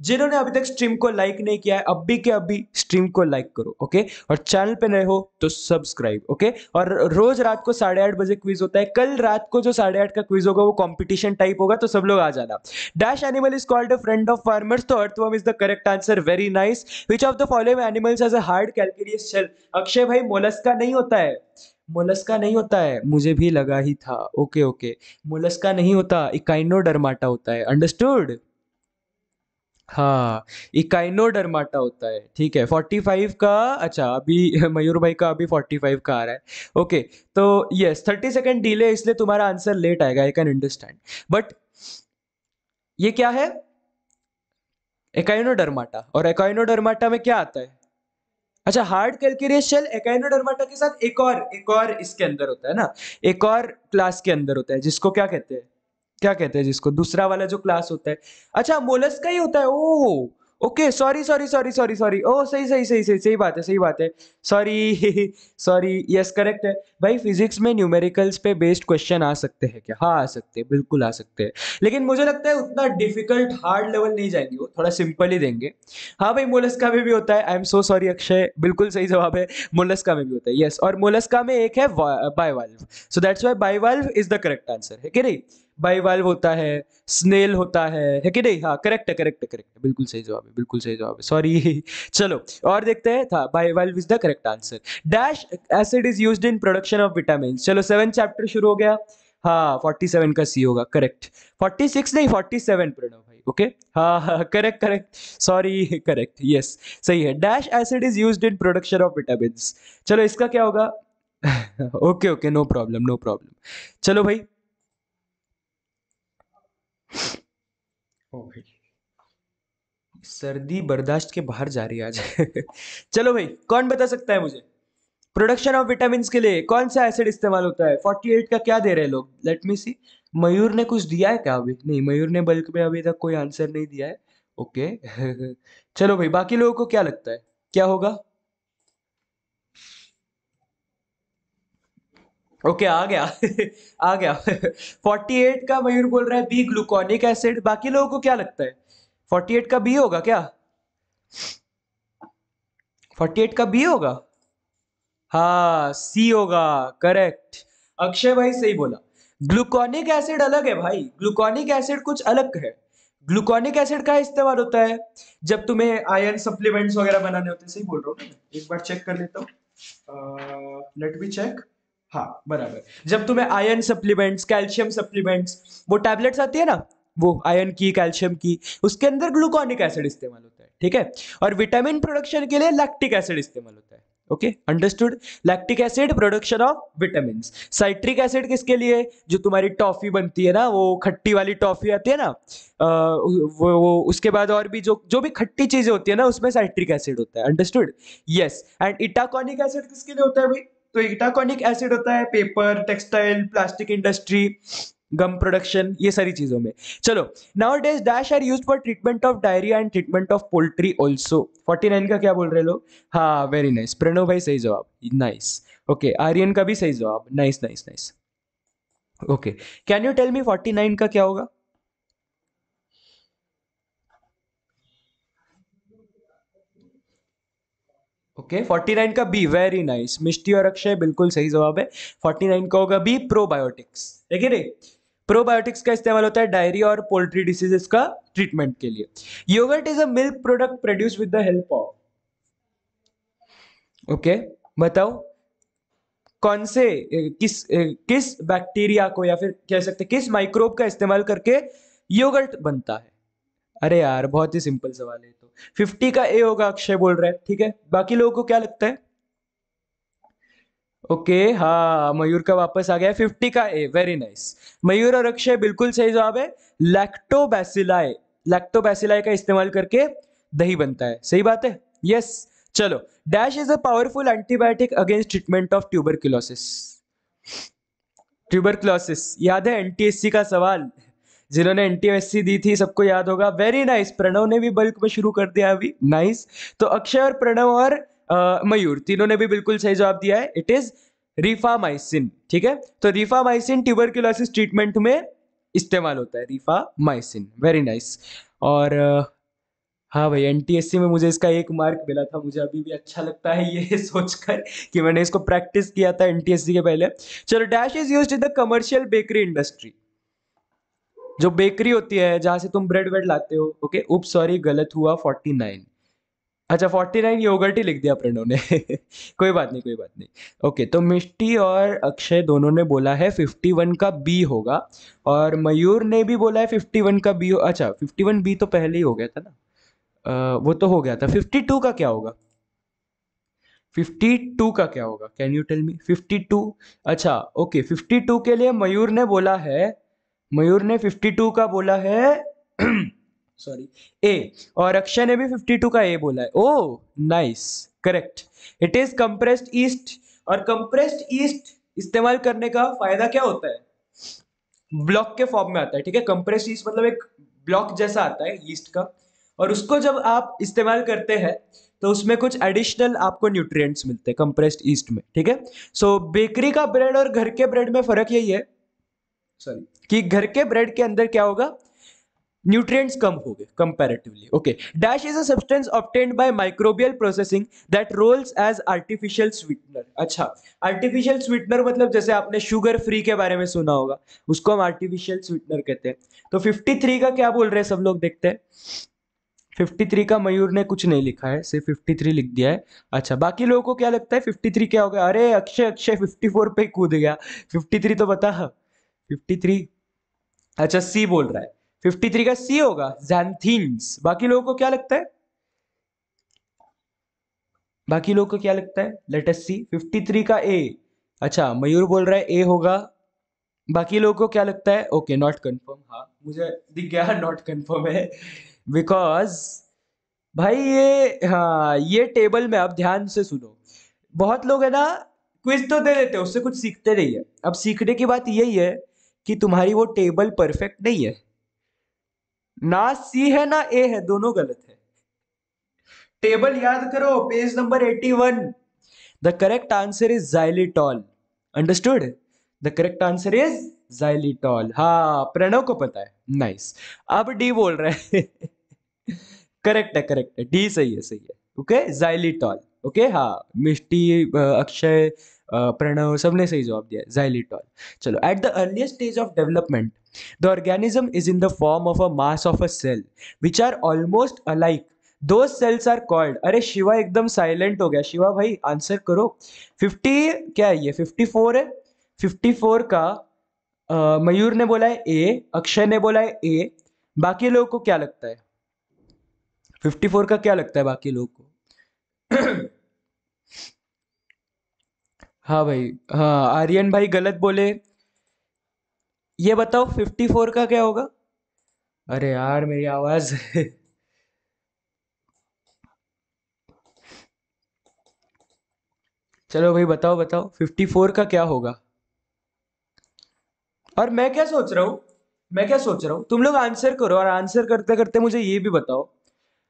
जिन्होंने अभी तक स्ट्रीम को लाइक नहीं किया है, अभी के अभी स्ट्रीम को लाइक करो ओके और चैनल पे नए हो तो सब्सक्राइब ओके और रोज रात को साढ़े आठ बजे क्विज होता है। कल रात को जो साढ़े आठ का क्विज होगा, वो कंपटीशन टाइप होगा तो सब लोग आ जाना। Dash animal is called a friend of farmers तो earthworm is the correct answer very nice which of the following animals has a hard calcareous shell Akshay भाई, मोलस्का नहीं होता है। मोलस्का नहीं होता है। मुझे भी लगा ही था। ओके ओके मोलस्का नहीं होता। इकाइनोडर्माटा होता है। अंडरस्टूड हाँ इकाइनोडर्माटा होता है, ठीक है? फोर्टी फाइव का अच्छा अभी मयूर भाई का अभी फोर्टी फाइव का आ रहा है। ओके तो यस थर्टी सेकेंड डिले इसलिए तुम्हारा आंसर लेट आएगा आई कैन अंडरस्टैंड बट ये क्या है? एकाइनोडर्माटा। और एकाइनोडर्माटा में क्या आता है? अच्छा हार्ड कैलकेरियस शेल एकाइनोडर्माटा के साथ एक और एक और इसके अंदर होता है ना? एक और क्लास के अंदर होता है, जिसको क्या कहते हैं? क्या कहते हैं जिसको? दूसरा वाला जो क्लास होता है। अच्छा मोलस का ही होता है। ओ okay sorry sorry sorry sorry sorry oh सही सही सही सही सही बात है, सही बात है। सॉरी सॉरी यस करेक्ट है। भाई फिजिक्स में न्यूमेरिकल्स पे बेस्ड क्वेश्चन आ सकते हैं क्या? हाँ आ सकते हैं, बिल्कुल आ सकते हैं। लेकिन मुझे लगता है उतना डिफ़िकल्ट हार्ड लेवल नहीं जाएँगे वो। थोड़ा सिंपल ही देंगे। हाँ भाई, मोलस्का में भी होता है। I am so sorry Akshay. बिल्कुल सही जवाब है। मोलस्का में भी होता है। यस और मोलस्का में एक है bivalve. So that's why bivalve is the correct answer है। कि नहीं? बाईवाल्व होता है, स्नेल होता है है कि नहीं? हाँ करेक्ट है करेक्ट है करेक्ट है। बिल्कुल सही जवाब है, बिल्कुल सही जवाब है। सॉरी चलो, और देखते हैं, था bivalve is the correct answer dash acid is used in production of vitamin चलो सेवन चैप्टर शुरू हो गया। हाँ फोर्टी सेवन का सी होगा करेक्ट फोर्टी सिक्स नहीं फोर्टी सेवन प्रणव भाई ओके हाँ हाँ correct correct sorry correct yes सही है। Dash acid is use in production of vitamin चलो, इसका क्या होगा? Okay okay no problem no problem चलो भाई सर्दी बर्दाश्त के बाहर जा रही है आज। चलो भाई, कौन बता सकता है मुझे? प्रोडक्शन ऑफ़ विटामिन के लिए कौन सा एसिड इस्तेमाल होता है? 48 का क्या दे रहे हैं लोग? लेट मी सी मयूर ने कुछ दिया है क्या अभी? नहीं, मयूर ने बल्क में अभी तक कोई आंसर नहीं दिया है। ओके चलो भाई, बाकी लोगों को क्या लगता है? क्या होगा? ओके okay, आ गया। आ गया। 48 का मयूर बोल रहा है बी ग्लूकोनिक एसिड बाकी लोगों को क्या लगता है? 48 का बी होगा क्या? 48 का बी होगा? हाँ सी होगा। करेक्ट अक्षय भाई सही बोला। ग्लूकोनिक एसिड अलग है भाई। ग्लूकोनिक एसिड कुछ अलग है। ग्लूकोनिक एसिड का इस्तेमाल होता है। जब तुम्हें आयरन सप्लीमेंट्स वगैरह बनाने होते हैं। सही बोल रहा हूँ एक बार चेक कर लेता हूँ। लेट मी चेक हाँ बराबर। जब तुम्हें आयरन सप्लीमेंट्स कैल्शियम सप्लीमेंट्स वो टैबलेट्स आती है ना वो आयरन की कैल्शियम की उसके अंदर ग्लूकोनिक एसिड इस्तेमाल होता है ठीक है? और विटामिन प्रोडक्शन के लिए लैक्टिक एसिड इस्तेमाल होता है okay understood lactic acid production of vitamin citric acid किसके लिए? जो तुम्हारी टॉफी बनती है ना वो खट्टी वाली टॉफी आती है ना आ, वो, वो उसके बाद और भी जो जो भी खट्टी चीज़ें होती है ना उसमें साइट्रिक एसिड होता है understood yes and itaconic acid किसके लिए होता है भाई? तो इटाकॉनिक एसिड होता है, paper, textile, plastic industry gum production ये सारी चीज़ों में। चलो nowadays dash are use for treatment of diarrhoea and treatment of poultry also forty nine का क्या बोल रहे लोग? हाँ वेरी नाइस प्रणव भाई सही जवाब। नाइस ओके आर्यन का भी सही जवाब। Nice nice nice okay can you tell me forty nine का क्या होगा? ओके फोर्टी नाइन का बी वेरी नाइस मिष्टी और अक्षय बिल्कुल सही जवाब है फोर्टी नाइन का होगा बी प्रोबायोटिक्स देखिए नहीं प्रोबायोटिक्स का इस्तेमाल होता है डायरिया और पोल्ट्री डिसीजेस का ट्रीटमेंट के लिए yoghurt is a milk product produce with the help of okay बताओ कौन से किस किस बैक्टीरिया को या फिर कह सकते किस माइक्रोब का इस्तेमाल करके योगर्ट बनता है? अरे यार, बहुत ही सिंपल सवाल है फिफ्टी का ए होगा, अक्षय बोल रहा है, ठीक है? बाकी लोगों को क्या लगता है? ओके हाँ मयूर का वापस आ गया, फिफ्टी का ए वेरी नाइस मयूर और अक्षय बिल्कुल सही जवाब है लैक्टोबैसिलाई लैक्टोबैसिलाई का इस्तेमाल करके दही बनता है। सही बात है? यस चलो dash is a powerful antibiotic against treatment of tuberculosis tuberculosis याद है एनटीएससी का सवाल? जिन्होंने एनटीएससी दी थी, सबको याद होगा। वेरी नाइस प्रणव ने भी बल्क में शुरू कर दिया अभी। नाइस तो अक्षय और प्रणव और मयूर, तीनों ने भी बिल्कुल सही जवाब दिया है। इट इज़ रिफामाइसिन ठीक है? तो रिफामाइसिन ट्यूबरक्लोसिस ट्रीटमेंट में इस्तेमाल होता है रिफामाइसिन वेरी नाइस और हाँ भाई एनटीएससी में मुझे इसका एक मार्क मिला था। मुझे अभी भी अच्छा लगता है ये सोचकर कि मैंने इसको प्रैक्टिस किया था एनटीएससी के पहले। चलो dash is used in the commercial bakery industry जो बेकरी होती है जहाँ से तुम ब्रेड वेड लाते हो ओके उप सॉरी गलत हुआ फोर्टी नाइन अच्छा फोर्टी नाइन योगर्ट ही लिख दिया प्रणव ने। कोई बात नहीं कोई बात नहीं। ओके तो मिष्टी और अक्षय दोनों ने बोला है फिफ्टी वन का बी होगा और मयूर ने भी बोला है फिफ्टी वन का बी अच्छा फिफ्टी वन बी तो पहले ही हो गया था ना? आ, वो तो हो गया था। फिफ्टी टू का क्या होगा? फिफ्टी टू का क्या होगा? Can you tell me fifty two अच्छा ओके फिफ्टी टू के लिए मयूर ने बोला है मयूर ने 52 का बोला है। सॉरी ए और अक्षय ने भी 52 का ए बोला है। ओ nice correct it is compressed yeast और कंप्रेस्ड ईस्ट इस्तेमाल करने का फ़ायदा क्या होता है? ब्लॉक के फॉर्म में आता है, ठीक है? कंप्रेस्ड ईस्ट मतलब एक ब्लॉक जैसा आता है ईस्ट का। और उसको जब आप इस्तेमाल करते हैं तो उसमें कुछ एडिशनल आपको न्यूट्रिएंट्स मिलते हैं कंप्रेस्ड ईस्ट में, ठीक है? सो बेकरी का ब्रेड और घर के ब्रेड में फ़र्क यही है। सॉरी कि घर के ब्रेड के अंदर क्या होगा? न्यूट्रिएंट्स कम हो गए comparatively okay dash is a substance obtained by microbial processing that roles as artificial sweetener अच्छा आर्टिफिशियल स्वीटनर मतलब जैसे आपने शुगर फ्री के बारे में सुना होगा, उसको हम आर्टिफिशियल स्वीटनर कहते हैं। तो 53 का क्या बोल रहे हैं सब लोग, देखते हैं। 53 का मयूर ने कुछ नहीं लिखा है, सिर्फ़ 53 लिख दिया है। अच्छा बाकी लोगों को क्या लगता है? 53 क्या हो गया? अरे अक्षय अक्षय 54 पे कूद गया। 53 तो बता। फिफ्टी थ्री अच्छा सी बोल रहा है। फिफ्टी थ्री का सी होगा जैंथीन्स बाकी लोगों को क्या लगता है? बाकी लोगों को क्या लगता है? लेटेस्ट सी फिफ्टी थ्री का ए अच्छा मयूर बोल रहा है ए होगा। बाकी लोगों को क्या लगता है? ओके नॉट कंफर्म हाँ मुझे दिख गया नॉट कंफर्म है। बिकॉज़ भाई ये हाँ ये टेबल में अब ध्यान से सुनो। बहुत लोग है ना क्विज तो दे देते हैं, उससे कुछ सीखते नहीं है। अब सीखने की बात यही है कि तुम्हारी वो टेबल परफेक्ट नहीं है। ना सी है, ना ए है, दोनों गलत है। टेबल याद करो, page number 81 the correct answer is xylitol understood the correct answer is xylitol हाँ प्रणव को पता है। Nice nice. अब डी बोल रहे हैं। करेक्ट है करेक्ट है। डी सही है सही है। ओके जाइलिटॉल ओके हाँ मिष्टी अक्षय प्रणव सबने सही जवाब दिया जाइलिटॉल चलो at the earliest stage of development the organism is in the form of a mass of a cell which are almost alike दो सेल्स आर कॉल्ड अरे शिवा एकदम साइलेंट हो गया। शिवा भाई आंसर करो। फिफ्टी क्या है ये? फिफ्टी फोर है? फिफ्टी फोर का आ, मयूर ने बोला है ए अक्षय ने बोला है ए बाकी लोगों को क्या लगता है? फिफ्टी फोर का क्या लगता है बाकी लोगों को? हाँ भाई हाँ आर्यन भाई गलत बोले। ये बताओ फिफ्टी फोर का क्या होगा? अरे यार, मेरी आवाज़। चलो भाई, बताओ बताओ फिफ्टी फोर का क्या होगा? और मैं क्या सोच रहा हूँ? मैं क्या सोच रहा हूँ? तुम लोग आंसर करो और आंसर करते करते मुझे ये भी बताओ।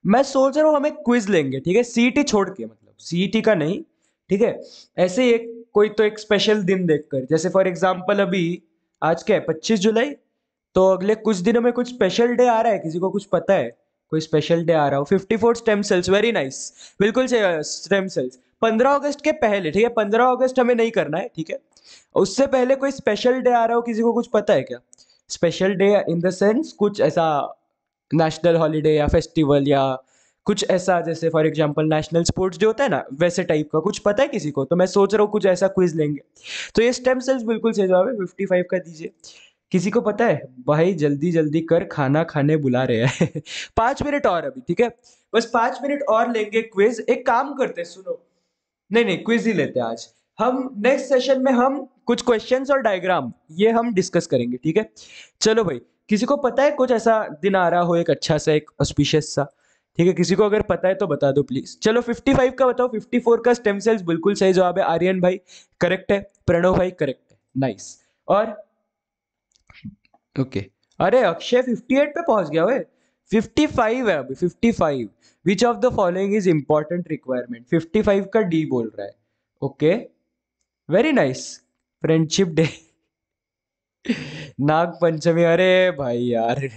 मैं सोच रहा हूँ हम एक क्विज लेंगे, ठीक है? सीटी छोड़ के मतलब सीटी का नहीं, ठीक है? ऐसे एक कोई तो एक स्पेशल दिन देखकर। जैसे फॉर एग्ज़ाम्पल अभी, आज क्या है, पच्चीस जुलाई? तो अगले कुछ दिनों में कुछ स्पेशल डे आ रहा है, किसी को कुछ पता है? कोई स्पेशल डे आ रहा हो। Fifty four stem cells very nice बिल्कुल स्टेम सेल्स पंद्रह अगस्त के पहले, ठीक है? पंद्रह अगस्त हमें नहीं करना है, ठीक है? उससे पहले कोई स्पेशल डे आ रहा हो, किसी को कुछ पता है क्या? Special day in the sense कुछ ऐसा नेशनल हॉलीडे या फेस्टिवल या कुछ ऐसा, जैसे फॉर एग्ज़ाम्पल नेशनल स्पोर्ट्स जो होता है ना, वैसे टाइप का, कुछ पता है किसी को? तो मैं सोच रहा हूँ कुछ ऐसा क्विज लेंगे। तो ये स्टेम सेल्स बिल्कुल सही जवाब है फिफ्टी फाइव का दीजिए। किसी को पता है? भाई जल्दी जल्दी कर, खाना खाने बुला रहे हैं। पाँच मिनट और अभी, ठीक है? बस पाँच मिनट और लेंगे क्विज एक काम करते सुनो। नहीं नहीं क्विज ही लेते आज। हम नेक्स्ट सेशन में हम कुछ क्वेश्चंस और डायग्राम ये हम डिस्कस करेंगे, ठीक है? चलो भाई, किसी को पता है कुछ ऐसा दिन आ रहा हो, एक अच्छा सा, एक ऑस्पिशियस सा? ठीक है, किसी को अगर पता है तो बता दो प्लीज़ चलो 55 का बताओ 54 का स्टेम सेल्स बिल्कुल सही जवाब है, आर्यन भाई. करेक्ट है, प्रणव भाई करेक्ट है. नाइस और? Okay okay. अरे, अक्षय 58 पे पहुँच गया वे 55 है अभी 55 which of the following is important requirement 55 का डी बोल रहा है. Okay very nice friendship day Nag Panchami अरे भाई यार।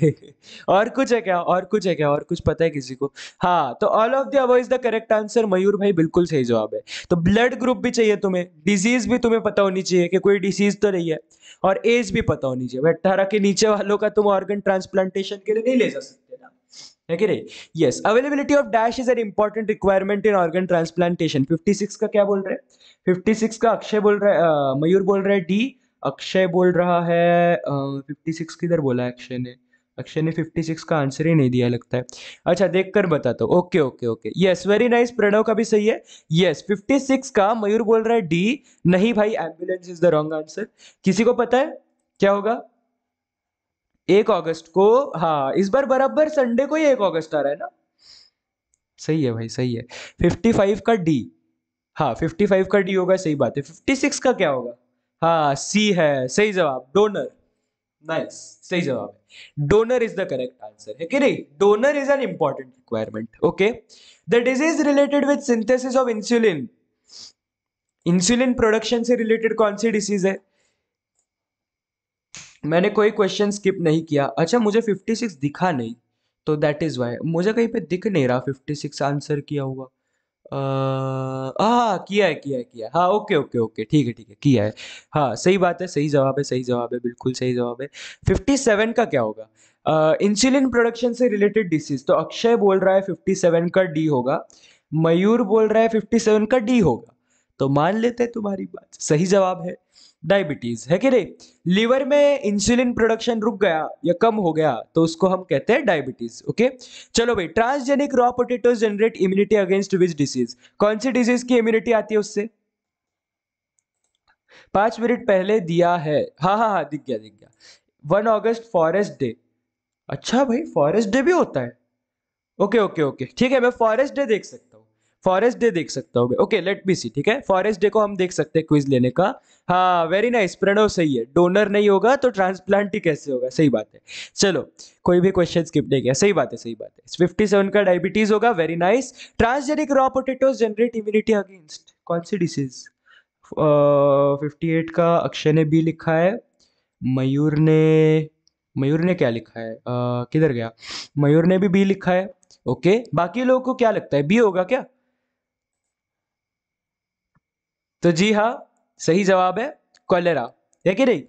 और कुछ है क्या? और कुछ है क्या? और कुछ पता है किसी को? हाँ तो all of the is the correct answer Mayur भाई, बिल्कुल सही जवाब है। तो ब्लड ग्रुप भी चाहिए तुम्हें। डिज़ीज़ भी तुम्हें पता होनी चाहिए कि कोई डिसीज तो नहीं है। और एज भी पता होनी चाहिए। अट्ठारह के नीचे वालों का तुम ऑर्गन ट्रांसप्लांटेशन के लिए नहीं ले जा सकते yes availability of dash is an important requirement in organ transplantation 56 का क्या बोल रहे हैं? 56 का अक्षय बोल रहा मयूर बोल रहा है डी अक्षय बोल रहा है फिफ्टी सिक्स किधर बोला अक्षय ने? अक्षय ने फिफ्टी सिक्स का आंसर ही नहीं दिया लगता है। अच्छा देख कर बताता हूँ। Okay okay okay yes very nice Pranav का भी सही है। यस फिफ्टी सिक्स का मयूर बोल रहा है डी नहीं भाई ambulance is the wrong answer किसी को पता है? क्या होगा? एक अगस्त को हाँ इस बार बराबर संडे को ही एक अगस्त आ रहा है ना? सही है भाई, सही है। फिफ्टी फाइव का डी हाँ फिफ्टी फाइव का डी होगा, सही बात है। फिफ्टी सिक्स का क्या होगा? हाँ सी है। सही जवाब। डोनर नाइस सही जवाब है। Donor is the correct answer है कि नहीं? Donor is an important requirement okay the disease related with synthesis of insulin insulin production से रिलेटेड कौन सी डिसीज है? मैंने कोई क्वेश्चन स्किप नहीं किया। अच्छा मुझे 56 दिखा नहीं तो दैट इज़ वाई मुझे कहीं पे दिख नहीं रहा 56 आंसर किया हुआ। हाँ किया है किया है किया है। हाँ ओके ओके ओके, ठीक है ठीक है, किया है। हाँ सही बात है, सही जवाब है, सही जवाब है, बिल्कुल सही जवाब है। फिफ्टी सेवन का क्या होगा? इंसुलिन प्रोडक्शन से रिलेटेड डिसीज तो अक्षय बोल रहा है फिफ्टी सेवन का डी होगा, मयूर बोल रहा है फिफ्टी सेवन का डी होगा। तो मान लेते हैं तुम्हारी बात। सही जवाब है। डायबिटीज़, है कि नहीं? लीवर में इंसुलिन प्रोडक्शन रुक गया या कम हो गया तो उसको हम कहते हैं डायबिटीज़ ओके चलो भाई transgenic raw potato generate immunity against which disease कौन सी डिज़ीज़ की इम्यूनिटी आती है उससे? पाँच मिनट पहले दिया है। हाँ हाँ हाँ दिख गया दिख गया। वन ऑगस्ट फॉरेस्ट डे अच्छा भाई फॉरेस्ट डे भी होता है। ओके ओके ओके ठीक है, मैं फॉरेस्ट डे देख सकता फॉरेस्ट डे देख सकता हूँ ओके लेट बी सी ठीक है? फॉरेस्ट डे को हम देख सकते हैं क्विज लेने का। हाँ वेरी नाइस प्रणव सही है। डोनर नहीं होगा तो ट्रांसप्लांट ही कैसे होगा? सही बात है। चलो, कोई भी क्वेश्चन स्किप नहीं किया। सही बात है, सही बात है। फिफ्टी सेवन का डायबिटीज़ होगा very nice transgenic raw potatoes generate immunity against कौन सी डिसीज फिफ्टी एट का अक्षय ने बी लिखा है। मयूर ने मयूर ने क्या लिखा है? किधर गया? मयूर ने भी बी लिखा है। ओके बाकी लोगों को क्या लगता है? बी होगा क्या? तो जी हाँ सही जवाब है, कॉलेरा। है कि नहीं?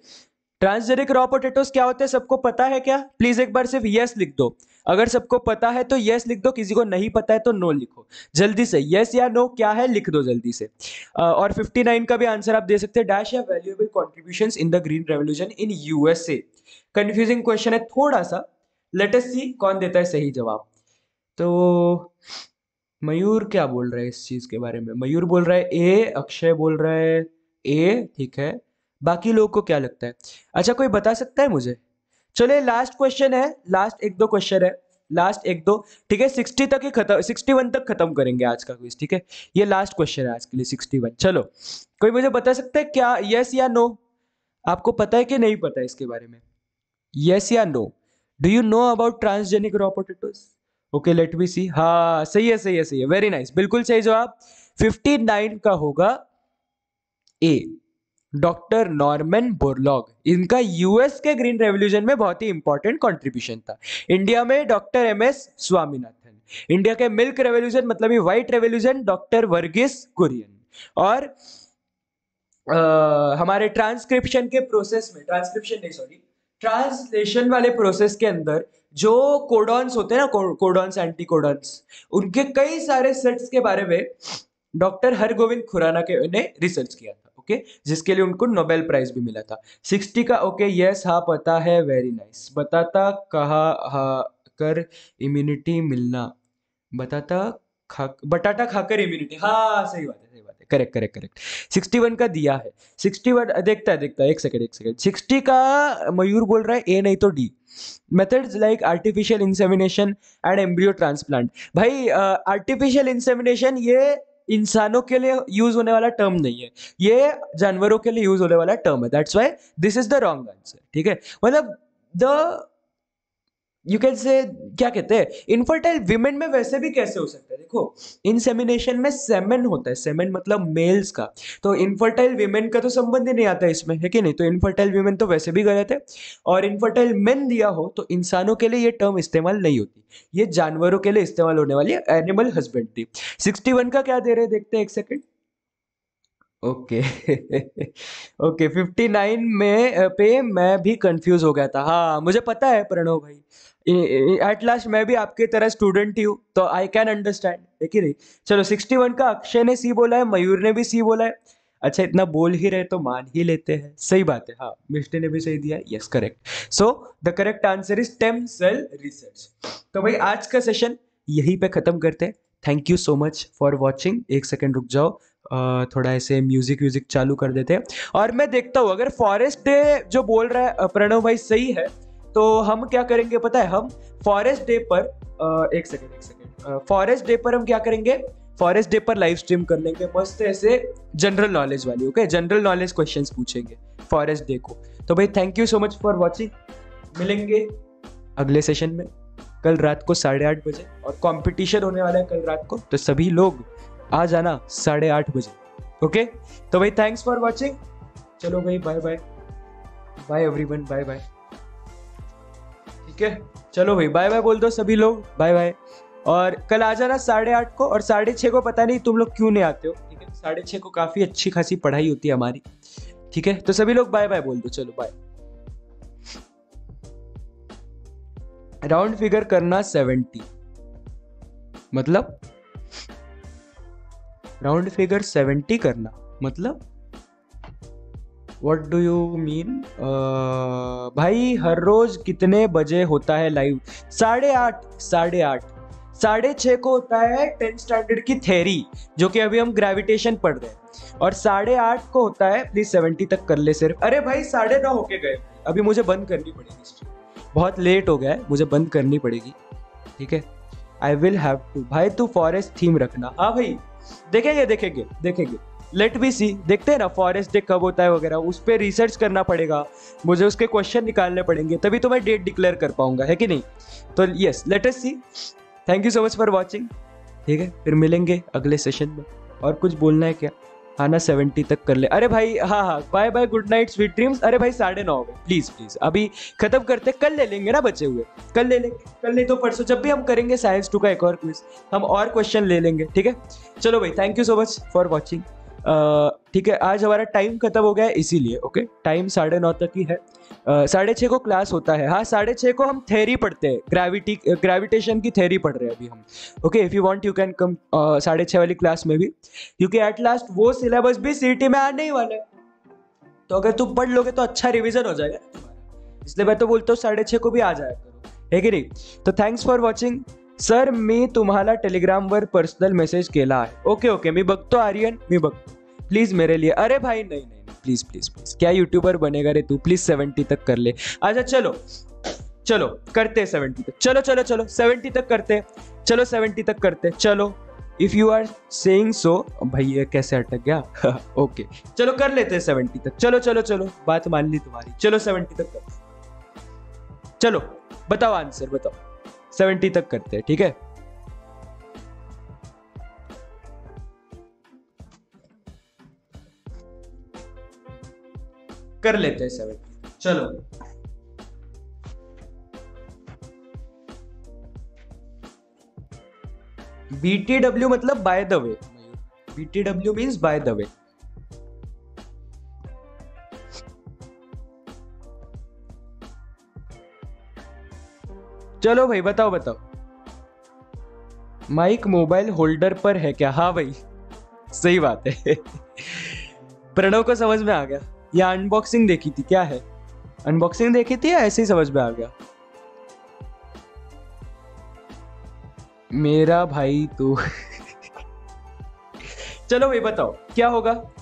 ट्रांसजेनिक रॉ पोटेटोस क्या होते हैं? सबको पता है क्या? प्लीज़ एक बार सिर्फ़ यस लिख दो। अगर सबको पता है तो यस लिख दो, किसी को नहीं पता है तो नो लिखो। जल्दी से यस या नो क्या है, लिख दो जल्दी से। और 59 का भी आंसर आप दे सकते हैं। डैश या valuable contribution in the green revolution in USA confusing question है थोड़ा सा। लेटेस्ट सी कौन देता है सही जवाब। तो मयूर क्या बोल रहा है इस चीज़ के बारे में? मयूर बोल रहा है, ए, अक्षय बोल रहा है, ए, ठीक है। बाकी लोग को क्या लगता है? अच्छा कोई बता सकता है मुझे? चलिए लास्ट क्वेश्चन है लास्ट एक दो क्वेश्चन है लास्ट एक दो, ठीक है सिक्सटी तक ही खत्म सिक्सटी वन तक खत्म करेंगे आज का क्विज ठीक है? ये लास्ट क्वेश्चन है आज के लिए सिक्सटी वन चलो। कोई मुझे बता सकता है क्या यस या नो आपको पता है कि नहीं पता है इसके बारे में? यस या no do you know about transgenic raw potatoes okay let me see हाँ सही है सही है सही है. Very nice nice. बिल्कुल सही जवाब. 59 का होगा ए डॉक्टर नॉर्मन बोरलॉग इनका यूएस के ग्रीन रेवोल्यूशन में बहुत ही इंपॉर्टेंट कंट्रीब्यूशन था. इंडिया में doctor M S Swaminathan India के मिल्क रेवोल्यूशन मतलब white revolution doctor Verghese Kurien और आ, हमारे ट्रांसक्रिप्शन के प्रोसेस में ट्रांसक्रिप्शन नहीं सॉरी ट्रांसलेशन वाले प्रोसेस के अंदर जो कोडॉन्स होते हैं ना कोडॉन्स एंटी कोडॉन्स उनके कई सारे सेट्स के बारे में डॉक्टर हरगोविंद खुराना के ने रिसर्च किया था ओके जिसके लिए उनको नोबेल प्राइज भी मिला था। सिक्सटी का ओके यस हाँ पता है वेरी नाइस बताता कहा हाँ कर इम्यूनिटी मिलना। बताता खा बटाटा खाकर इम्यूनिटी हाँ सही बात correct correct correct sixty one का दिया है। सिक्सटी वन देखता है देखता है, एक सेकंड एक सेकंड सिक्सटी का मयूर बोल रहा है ए नहीं तो D methods like artificial insemination and embryo transplant भाई आर्टिफिशियल इंसेमिनेशन ये इंसानों के लिए यूज़ होने वाला टर्म नहीं है। ये जानवरों के लिए यूज़ होने वाला टर्म है। That's why this is the wrong answer ठीक है? मतलब द यू कैन से क्या कहते हैं? इनफर्टाइल विमेन में वैसे भी कैसे हो सकता है? देखो इनसेमिनेशन में सेमेन होता है। सेमेन मतलब मेल्स का। तो इनफर्टाइल विमेन का तो संबंध ही नहीं आता इसमें, है कि नहीं? तो इनफर्टाइल विमेन तो वैसे भी गलत है। और इनफर्टाइल मेन दिया हो तो इंसानों के लिए ये टर्म इस्तेमाल नहीं होती। ये जानवरों के लिए इस्तेमाल होने वाली है एनिमल हस्बेंड्री सिक्सटी का क्या दे रहे हैं? देखते हैं एक second okay okay fifty nine में पे मैं भी कंफ्यूज हो गया था। हाँ मुझे पता है, प्रणव भाई। एट लास्ट मैं भी आपकी तरह स्टूडेंट ही हूँ तो आई कैन अंडरस्टैंड है नहीं? चलो सिक्सटी वन का अक्षय ने सी बोला है, मयूर ने भी सी बोला है। अच्छा इतना बोल ही रहे तो मान ही लेते हैं। सही बात है हाँ मिस्टर ने भी सही दिया yes correct so the correct answer is stem cell research तो भाई, आज का सेशन यहीं पे खत्म करते हैं। Thank you so much for watching एक सेकेंड रुक जाओ थोड़ा ऐसे म्यूज़िक व्यूजिक चालू कर देते हैं। और मैं देखता हूँ, अगर फॉरेस्ट डे जो बोल रहा है प्रणव भाई सही है तो हम क्या करेंगे पता है? हम फॉरेस्ट डे पर एक सेकेंड एक सेकेंड फॉरेस्ट डे पर हम क्या करेंगे? फॉरेस्ट डे पर लाइव स्ट्रीम कर लेंगे मस्त ऐसे जनरल नॉलेज वाली ओके जनरल नॉलेज क्वेश्चंस पूछेंगे फॉरेस्ट डे को. तो भाई thank you so much for watching मिलेंगे अगले सेशन में. कल रात को साढ़े आठ बजे और कंपटीशन होने वाला है कल रात को. तो सभी लोग आ जाना साढ़े आठ बजे ओके तो भाई थैंक्स फॉर वॉचिंग चलो भाई bye bye bye everyone bye bye ठीक है? चलो भाई बाय बाय बोल दो सभी लोग। बाय बाय और कल आ जाना साढ़े आठ को और साढ़े छः को पता नहीं तुम लोग क्यों नहीं आते हो, ठीक है? साढ़े छः को काफ़ी अच्छी खासी पढ़ाई होती है हमारी, ठीक है? तो सभी लोग बाय बाय बोल दो, चलो बाय राउंड फिगर करना सेवेंटी मतलब? राउंड फिगर सेवेंटी करना मतलब? वट डू यू मीन भाई, हर रोज कितने बजे होता है लाइव साढ़े आठ साढ़े आठ। साढ़े छः को होता है टेंथ स्टैंडर्ड की थेरी जो कि अभी हम ग्रेविटेशन पढ़ रहे हैं। और साढ़े आठ को होता है प्लीज़ सेवेंटी तक कर ले सिर्फ़। अरे भाई, साढ़े नौ होके गए। अभी मुझे बंद करनी पड़ेगी बहुत लेट हो गया है, मुझे बंद करनी पड़ेगी। ठीक है? आई विल हैव टू भाई, तू फॉरेस्ट थीम रखना। हाँ भाई। देखेंगे देखेंगे देखेंगे। लेट बी सी देखते हैं ना फॉरेस्ट डे कब होता है वगैरह। उस पर रिसर्च करना पड़ेगा। मुझे उसके क्वेश्चन निकालने पड़ेंगे, तभी तो मैं डेट डिक्लेयर कर पाऊँगा, है कि नहीं? तो yes let us see thank you so much for watching ठीक है? फिर मिलेंगे अगले सेशन में। और कुछ बोलना है क्या? आना सेवेंटी तक कर ले। अरे भाई हाँ हाँ। Bye bye good night sweet dreams अरे भाई, साढ़े नौ हो प्लीज़ प्लीज़ अभी खत्म करते कल ले लेंगे ना बचे हुए। कल ले लेंगे। कल नहीं तो परसों, जब भी हम करेंगे साइंस टू का एक और क्विज हम और क्वेश्चन ले लेंगे। ठीक है? चलो भाई thank you so much for watching ठीक है, आज हमारा टाइम खत्म हो गया है इसीलिए ओके टाइम साढ़े नौ तक ही है। साढ़े छः को क्लास होता है। हाँ साढ़े छः को हम थेरी पढ़ते हैं। ग्रेविटी ग्रेविटेशन की थेरी पढ़ रहे हैं अभी हम। Okay if you want you can come साढ़े छः वाली क्लास में भी। क्योंकि एट लास्ट वो सिलेबस भी सीटी में आने ही वाला है। तो अगर तुम पढ़ लोगे तो अच्छा रिविजन हो जाएगा। इसलिए मैं तो बोलता हूँ साढ़े छः को भी आ जाएगा है की नहीं? तो थँक्स फॉर वॉचिंग सर, मी तुम्हाला टेलिग्रामवर पर्सनल मेसेज केला आहे. ओके ओके, मी बघतो आर्यन, मी बघतो प्लीज़ मेरे लिए. अरे भाई, नहीं नहीं प्लीज़ प्लीज़ प्लीज़. क्या यूट्यूबर बनेगा रे तू? प्लीज़ सेवेंटी तक कर ले. अच्छा चलो. चलो, करते सेवेंटी तक. चलो चलो चलो. सेवेंटी तक करते. चलो सेवेंटी तक करते. चलो. If you are saying so भाई, ये कैसे अटक गया? ओके. चलो, कर लेते हैं सेवेंटी तक. चलो चलो चलो. बात मान ली तुम्हारी. चलो सेवेंटी तक कर. चलो, बताओ आंसर बताओ. सेवेंटी तक करते हैं, ठीक है? कर लेते हैं सेवेंटी। चलो। बी टी डब्ल्यू मतलब by the way B T W means by the way चलो भाई, बताओ बताओ। माइक मोबाइल होल्डर पर है क्या? हाँ भाई, सही बात है। प्रणव को समझ में आ गया। या अनबॉक्सिंग देखी थी, क्या है? अनबॉक्सिंग देखी थी या ऐसे ही समझ में आ गया? मेरा भाई तो चलो भाई, बताओ, क्या होगा?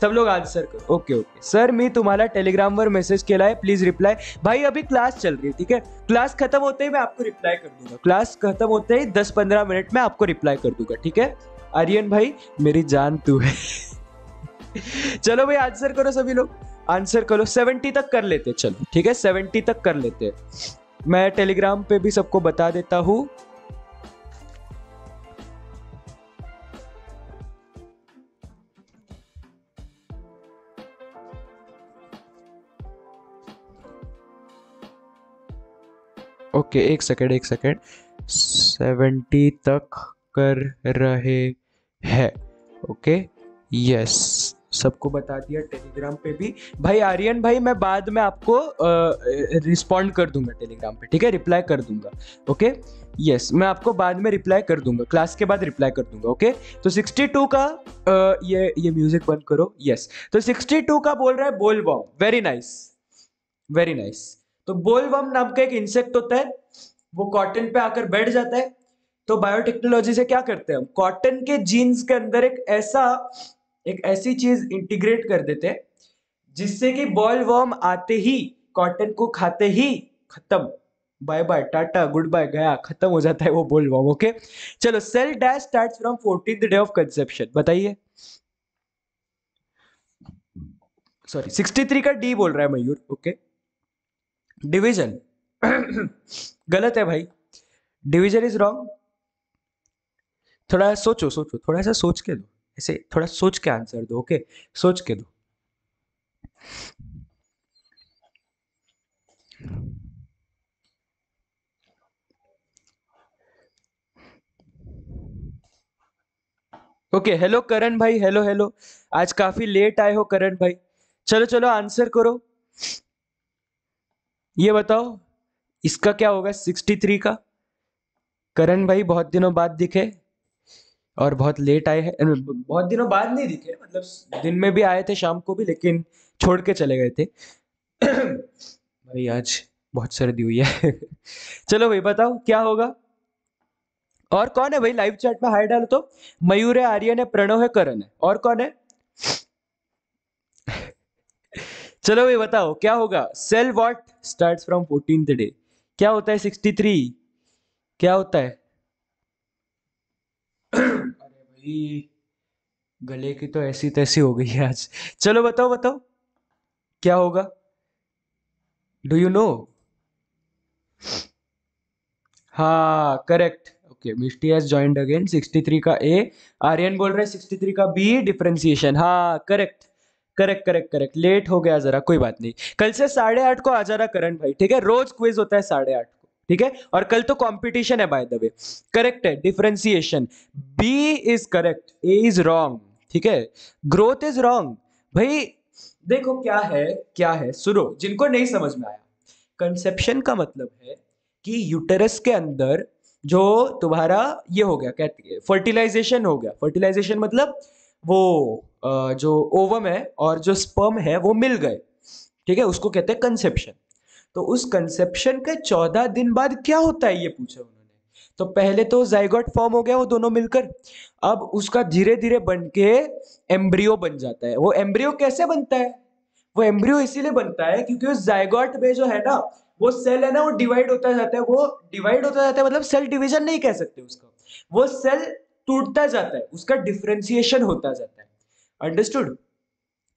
सब लोग आंसर करो। ओके ओके सर मी तुम्हाला टेलीग्रामवर मेसेज केला आहे प्लीज़ रिप्लाय भाई, अभी क्लास चल रही है, ठीक है? क्लास खत्म होते ही मैं आपको रिप्लाई कर दूँगा. क्लास खत्म होते ही दस पंद्रह मिनट में आपको रिप्लाई कर दूँगा, ठीक है? आर्यन भाई, मेरी जान तू है। चलो भाई आंसर करो सभी लोग। आंसर करो। सेवेंटी तक कर लेते चलो, ठीक है? सेवेंटी तक कर लेते मैं टेलीग्राम पे भी सबको बता देता हूँ। ओके एक सेकेंड एक सेकेंड सेवेंटी तक कर रहे हैं ओके? यस सबको बता दिया टेलीग्राम पे भी. भाई आर्यन भाई मैं बाद में आपको रिस्पॉन्ड कर दूँगा टेलीग्राम पे ठीक है? रिप्लाई कर दूँगा ओके? यस मैं आपको बाद में रिप्लाई कर दूँगा. क्लास के बाद रिप्लाई कर दूँगा ओके? तो 62 का uh, ये ये म्यूज़िक बंद करो. यस तो 62 का बोल रहा है बोल बॉम वेरी नाइस वेरी नाइस तो बोलवम नाम का एक इंसेक्ट होता है, वो कॉटन पे आकर बैठ जाता है। तो बायोटेक्नोलॉजी से क्या करते हैं हम? कॉटन के जीन्स के अंदर एक ऐसा, एक ऐसी चीज़ इंटीग्रेट कर देते हैं, जिससे कि बॉल वर्म आते ही कॉटन को खाते ही खत्म। Bye bye tata good bye गया, खत्म हो जाता है वो बोल वर्म ओके चलो cell dash start from fourteen day of conception बताइए। सॉरी सिक्सटी थ्री का डी बोल रहा है मयूर ओके okay? डिवीज़न गलत है भाई। डिवीज़न इज़ रॉन्ग थोड़ा सोचो सोचो, थोड़ा सा सोच के दो। ऐसे थोड़ा सोच के आंसर दो ओके सोच के दो। ओके हेलो करण भाई हेलो हेलो आज काफ़ी लेट आए हो करण भाई। चलो चलो आंसर करो। ये बताओ, इसका क्या होगा सिक्सटी थ्री का? करण भाई बहुत दिनों बाद दिखे और बहुत लेट आए हैं। बहुत दिनों बाद नहीं दिखे मतलब दिन में भी आए थे, शाम को भी, लेकिन छोड़ के चले गए थे। भाई, आज बहुत सर्दी हुई है। चलो भाई, बताओ, क्या होगा? और कौन है भाई लाइव चैट में हाई डालो तो? मयूर है, आर्यन है, प्रणव है, करण है। और कौन है? चलो भाई बताओ, क्या होगा? Cell what start from fourteen day क्या होता है सिक्सटी थ्री क्या होता है? अरे भाई, गले की तो ऐसी तैसी हो गई है आज। चलो बताओ बताओ। क्या होगा? डू यू नो हाँ correct okay Mishti has joined again 63 का ए आर्यन बोल रहे हैं 63 का बी डिफ्रेंसिएशन हाँ correct correct correct correct late हो गया जरा, कोई बात नहीं। कल से साढ़े आठ को आ जा रहा करण भाई, ठीक है? रोज क्विज होता है साढ़े आठ को, ठीक है? और कल तो कंपटीशन है बाय द वे करेक्ट है differentiation B is correct A is wrong ठीक है? ग्रोथ इज़ रॉन्ग भाई, देखो क्या है क्या है? सुनो, जिनको नहीं समझ में आया कंसेप्शन का मतलब है कि यूटेरस के अंदर जो तुम्हारा ये हो गया, कहती है फर्टिलाइजेशन हो गया। फर्टिलाइजेशन मतलब वो जो ओवम है और जो स्पर्म है, वो मिल गए। ठीक है? उसको कहते हैं कंसेप्शन तो उस कंसेप्शन के चौदह दिन बाद क्या होता है ये पूछा उन्होंने? तो पहले तो जाइगोट फॉर्म हो गया वो दोनों मिलकर। अब उसका धीरे धीरे बन के एम्ब्रियो बन जाता है। वो एम्ब्रियो कैसे बनता है? वो एम्ब्रियो इसीलिए बनता है क्योंकि उस जाइगोट में जो है ना, वो सेल है ना, वो डिवाइड होता जाता है। वो डिवाइड होता जाता है मतलब सेल डिवीज़न नहीं कह सकते उसका। वो सेल टूटता जाता है, उसका डिफ्रेंसिएशन होता जाता है। अंडरस्टूड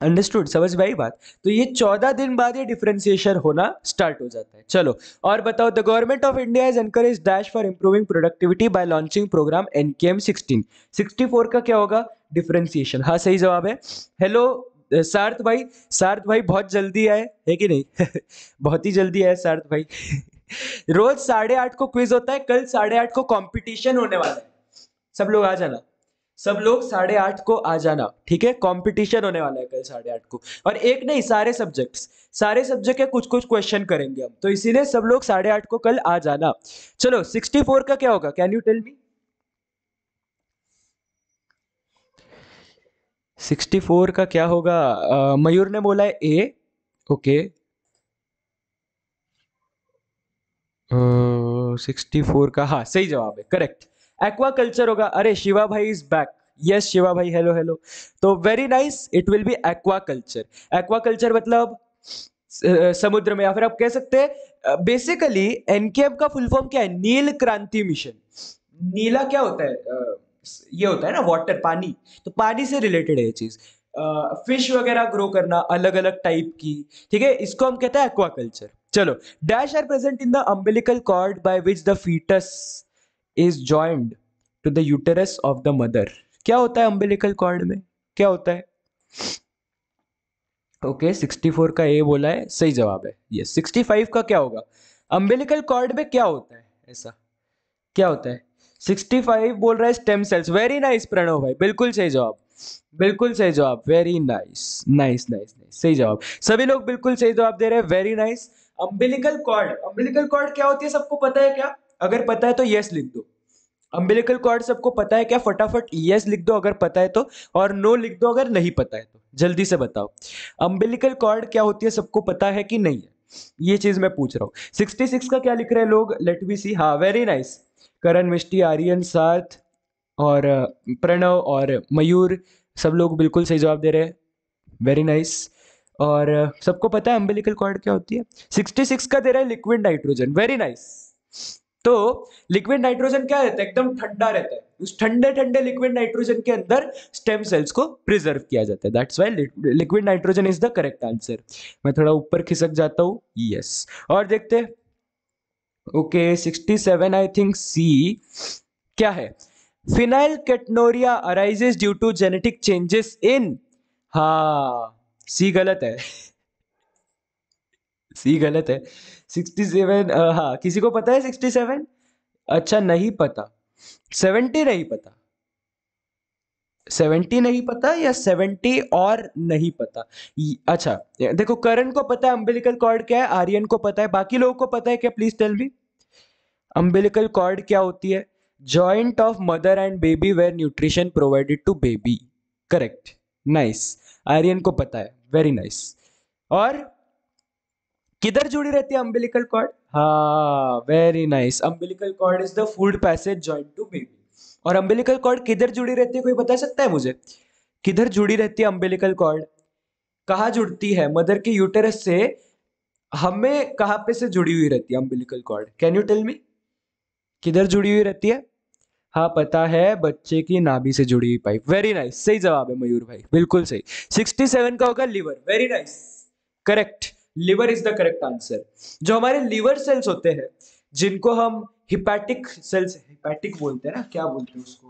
अंडरस्टूड समझ भाई बात? तो ये चौदह दिन बाद ये डिफ्रेंसिएशन होना स्टार्ट हो जाता है। चलो, और बताओ the government of India is encourage dash for improving productivity by launching program N K M sixteen sixty four का क्या होगा? डिफ्रेंसिएशन हाँ सही जवाब है। हेलो सार्थ भाई। सार्थ भाई, बहुत जल्दी आए, है कि नहीं? बहुत ही जल्दी आए सार्थ भाई। रोज साढ़े आठ को क्विज होता है, कल साढ़े आठ को कॉम्पिटिशन होने वाला है। सब लोग आ जाना। सब लोग साढ़े आठ को आ जाना ठीक है? कंपटीशन होने वाला है कल साढ़े आठ को। और एक नहीं सारे सब्जेक्ट्स सारे सब्जेक्ट के कुछ कुछ क्वेश्चन करेंगे हम। तो इसीलिए सब लोग साढ़े आठ को कल आ जाना। चलो सिक्सटी फोर का क्या होगा? Can you tell me sixty four का क्या होगा? अ, मयूर ने बोला है ए ओके सिक्सटी फोर का हाँ सही जवाब है करेक्ट एक्वा कल्चर होगा। अरे, शिवा भाई इज़ बैक यस शिवा भाई हेलो हेलो तो very nice it will be aquaculture aquaculture मतलब समुद्र में, या फिर आप कह सकते हैं बेसिकली एनकेएम का फुल फॉर्म क्या है? नील क्रांति मिशन। नीला क्या होता है? ये होता है ना वाटर पानी। तो पानी से रिलेटेड है ये चीज़। फ़िश वगैरह ग्रो करना अलग अलग टाइप की। ठीक है? इसको हम कहते हैं एक्वाकल्चर चलो dash are present in the umbilical cord by which the foetus is joined to the uterus of the mother क्या होता है अम्बिलिकल कॉर्ड में? क्या होता है? ओके सिक्सटी फोर का ए बोला है, सही जवाब है। ये सिक्सटी फाइव का क्या होगा? अम्बिलिकल कॉर्ड में क्या होता है? ऐसा। क्या होता है? सिक्सटी फाइव बोल रहा है stem cells very nice Pranav भाई। बिल्कुल सही जवाब। बिल्कुल सही जवाब। Very nice nice nice nice सही जवाब। सभी लोग बिल्कुल सही जवाब दे रहे हैं। Very nice umbilical cord umbilical cord क्या होती है? सबको पता है क्या? अगर पता है तो यस लिख दो। अम्बिलिकल कॉर्ड सबको पता है क्या? फटाफट यस लिख दो अगर पता है तो और नो लिख दो अगर नहीं पता है तो। जल्दी से बताओ। अम्बिलिकल कॉर्ड क्या होती है? सबको पता है कि नहीं है? ये चीज़ मैं पूछ रहा हूँ। सिक्सटी सिक्स का क्या लिख रहे हैं लोग? लेट बी सी हाँ वेरी नाइस करण, मिष्टी, आर्यन साथ और प्रणव और मयूर सब लोग बिल्कुल सही जवाब दे रहे हैं। वेरी नाइस और सबको पता है अम्बिलिकल कॉर्ड क्या होती है? सिक्सटी सिक्स का दे रहा है लिक्विड नाइट्रोजन वेरी नाइस तो लिक्विड नाइट्रोजन क्या रहता है? एकदम ठंडा रहता है। उस ठंडे ठंडे लिक्विड नाइट्रोजन के अंदर स्टेम सेल्स को प्रिजर्व किया जाता है। That's why liquid nitrogen is the correct answer मैं थोड़ा ऊपर खिसक जाता हूँ। यस और देखते okay sixty seven I think C क्या है? Phenylketonuria arises due to genetic changes in हाँ सी गलत है। सी गलत है। सिक्सटी सेवन हाँ किसी को पता है सिक्सटी सेवन? अच्छा नहीं पता। सेवेंटी नहीं पता। सेवेंटी नहीं पता या सेवेंटी और नहीं पता? अच्छा देखो, करण को पता है अम्बिलिकल कॉर्ड क्या है, आर्यन को पता है, बाकी लोगों को पता है क्या? Please tell me umbilical cord क्या होती है? Joint of mother and baby where nutrition provided to baby correct nice Aryan को पता है। Very nice nice. और किधर जुड़ी रहती है अम्बिलिकल कॉर्ड हाँ very nice umbilical cord is the food passage joint to baby और अम्बिलिकल कॉर्ड किधर जुड़ी रहती है, कोई बता सकता है मुझे? किधर जुड़ी रहती है अम्बिलिकल कॉर्ड कहाँ जुड़ती है? मदर के यूटेरस से हमें कहाँ पे से जुड़ी हुई रहती है umbilical cord can you tell me किधर जुड़ी हुई रहती है? हाँ पता है, बच्चे की नाभि से जुड़ी हुई पाइप। वेरी नाइस सही जवाब है मयूर भाई। बिल्कुल सही। सिक्सटी सेवन का होगा liver very nice correct liver is the correct answer जो हमारे लिवर सेल्स होते हैं, जिनको हम हिपैटिक सेल्स हिपैटिक बोलते हैं ना, क्या बोलते हैं उसको?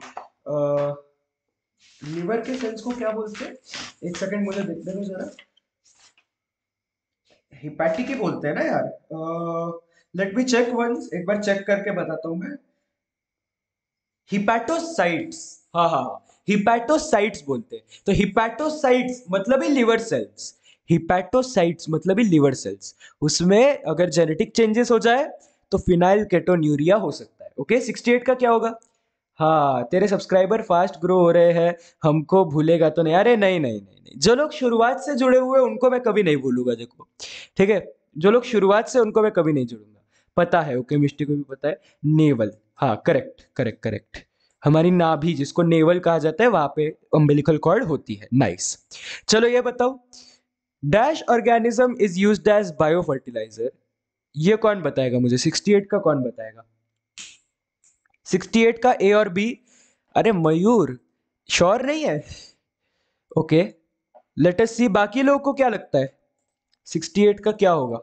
लिवर के सेल्स को क्या बोलते हैं? एक सेकंड मुझे देखने दो जरा। हिपैटिक ही बोलते हैं ना यार। लेट मी चेक वंस एक बार चेक करके बताता हूँ मैं। हिपैटोसाइट्स हाँ हाँ हिपैटोसाइट्स बोलते हैं। तो हिपैटोसाइट्स मतलब ही लिवर सेल्स हिपैटोसाइट्स मतलब ही लिवर सेल्स उसमें अगर जेनेटिक चेंजेस हो जाए तो फिनाइल केटोन्यूरिया हो सकता है ओके 68 का क्या होगा? हाँ तेरे सब्सक्राइबर फास्ट ग्रो हो रहे हैं, हमको भूलेगा तो नहीं। अरे नहीं नहीं नहीं नहीं। जो लोग शुरुआत से जुड़े हुए उनको मैं कभी नहीं भूलूँगा, देखो। ठीक है? जो लोग शुरुआत से उनको मैं कभी नहीं जुड़ूँगा। पता है ओके मिस्टी को भी पता है, नेवल। हाँ करेक्ट करेक्ट करेक्ट हमारी नाभि, जिसको नेवल कहा जाता है, वहाँ पे अम्बिलिकल कॉर्ड होती है। नाइस चलो ये बताओ dash organism is use as biofertiliser ये कौन बताएगा मुझे? 68 का कौन बताएगा? 68 का ए और बी अरे मयूर श्योर नहीं है? ओके लेट अस सी बाकी लोगों को क्या लगता है? 68 का क्या होगा?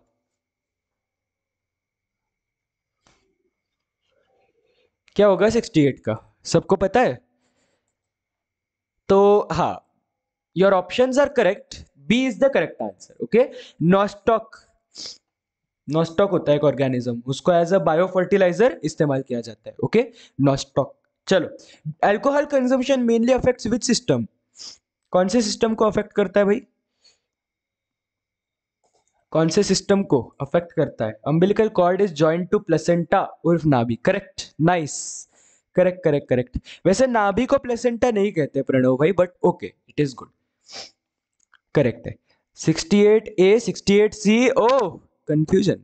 क्या होगा 68 का? सबको पता है? तो हाँ your options are correct B is the correct answer okay Nostoc Nostoc होता है एक ऑर्गेनिज्म उसको एज अ बायो फर्टिलाइज़र इस्तेमाल किया जाता है ओके नॉस्टॉक चलो alcohol consumption mainly affects which system कौन से सिस्टम को अफेक्ट करता है भाई? कौन से सिस्टम को अफेक्ट करता है? Umbilical cord is joint to placenta उर्फ़ नाभि correct nice correct correct correct वैसे नाभि को प्लेसेंटा नहीं कहते प्रणव भाई but okay it is good correct है 68 A 68 C oh confusion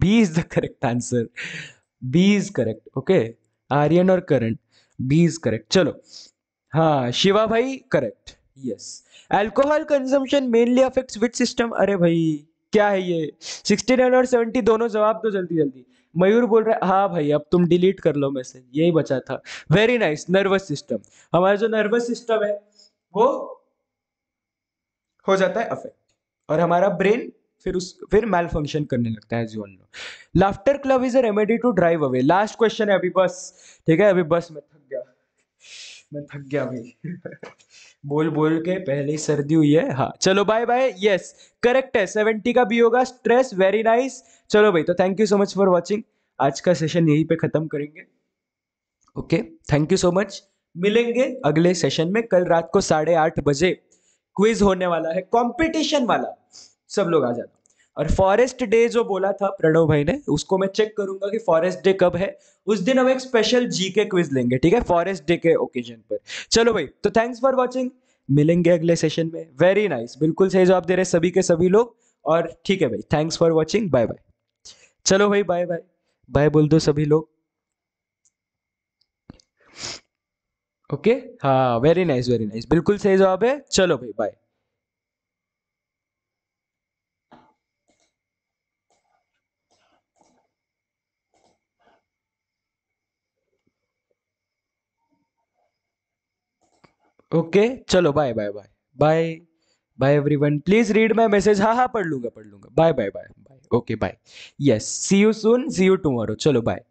B is the correct answer B is correct okay Aryan और Karan B is correct चलो हाँ शिवा भाई correct yes alcohol consumption mainly affects which system अरे भाई क्या है ये 69 और 70 दोनों जवाब तो जल्दी जल्दी। मयूर बोल रहा हाँ भाई, अब तुम डिलीट कर लो मैसेज यही बचा था। वेरी नाइस नर्वस सिस्टम हमारा जो नर्वस सिस्टम है, वो हो जाता है अफेक्ट और हमारा ब्रेन फिर उस, फिर मैल फ़ंक्शन करने लगता है जीवन में. Laughter club is a remedy to drive away last question है अभी बस. ठीक है, अभी बस मैं थक गया. मैं थक गया भाई बोल बोल के पहले ही सर्दी हुई है. हाँ चलो बाय बाय यस करेक्ट है. सेवेंटी का भी होगा. स्ट्रेस वेरी नाइस चलो भाई तो thank you so much for watching आज का सेशन यहीं पे खत्म करेंगे. Okay thank you so much मिलेंगे अगले सेशन में कल रात को साढ़े आठ बजे. क्विज होने वाला है कंपटीशन वाला। सब लोग आ जाना और फॉरेस्ट डे जो बोला था प्रणव भाई ने, उसको मैं चेक करूँगा कि फॉरेस्ट डे कब है। उस दिन हम एक स्पेशल जी के क्विज लेंगे, ठीक है? फॉरेस्ट डे के ओकेजन पर। चलो भाई तो थैंक्स फॉर वॉचिंग मिलेंगे अगले सेशन में। Very nice nice. बिल्कुल सही जवाब दे रहे सभी के सभी लोग। और ठीक है भाई thanks for watching bye bye चलो भाई बाय बाय बाय बोल दो सभी लोग। ओके हाँ वेरी नाइस वेरी नाइस बिल्कुल सही जवाब है चलो भाई बाय ओके चलो bye bye bye bye bye everyone please read my message हाँ हाँ पढ़ लूँगा पढ़ लूँगा bye bye bye bye okay bye yes see you soon see you tomorrow चलो बाय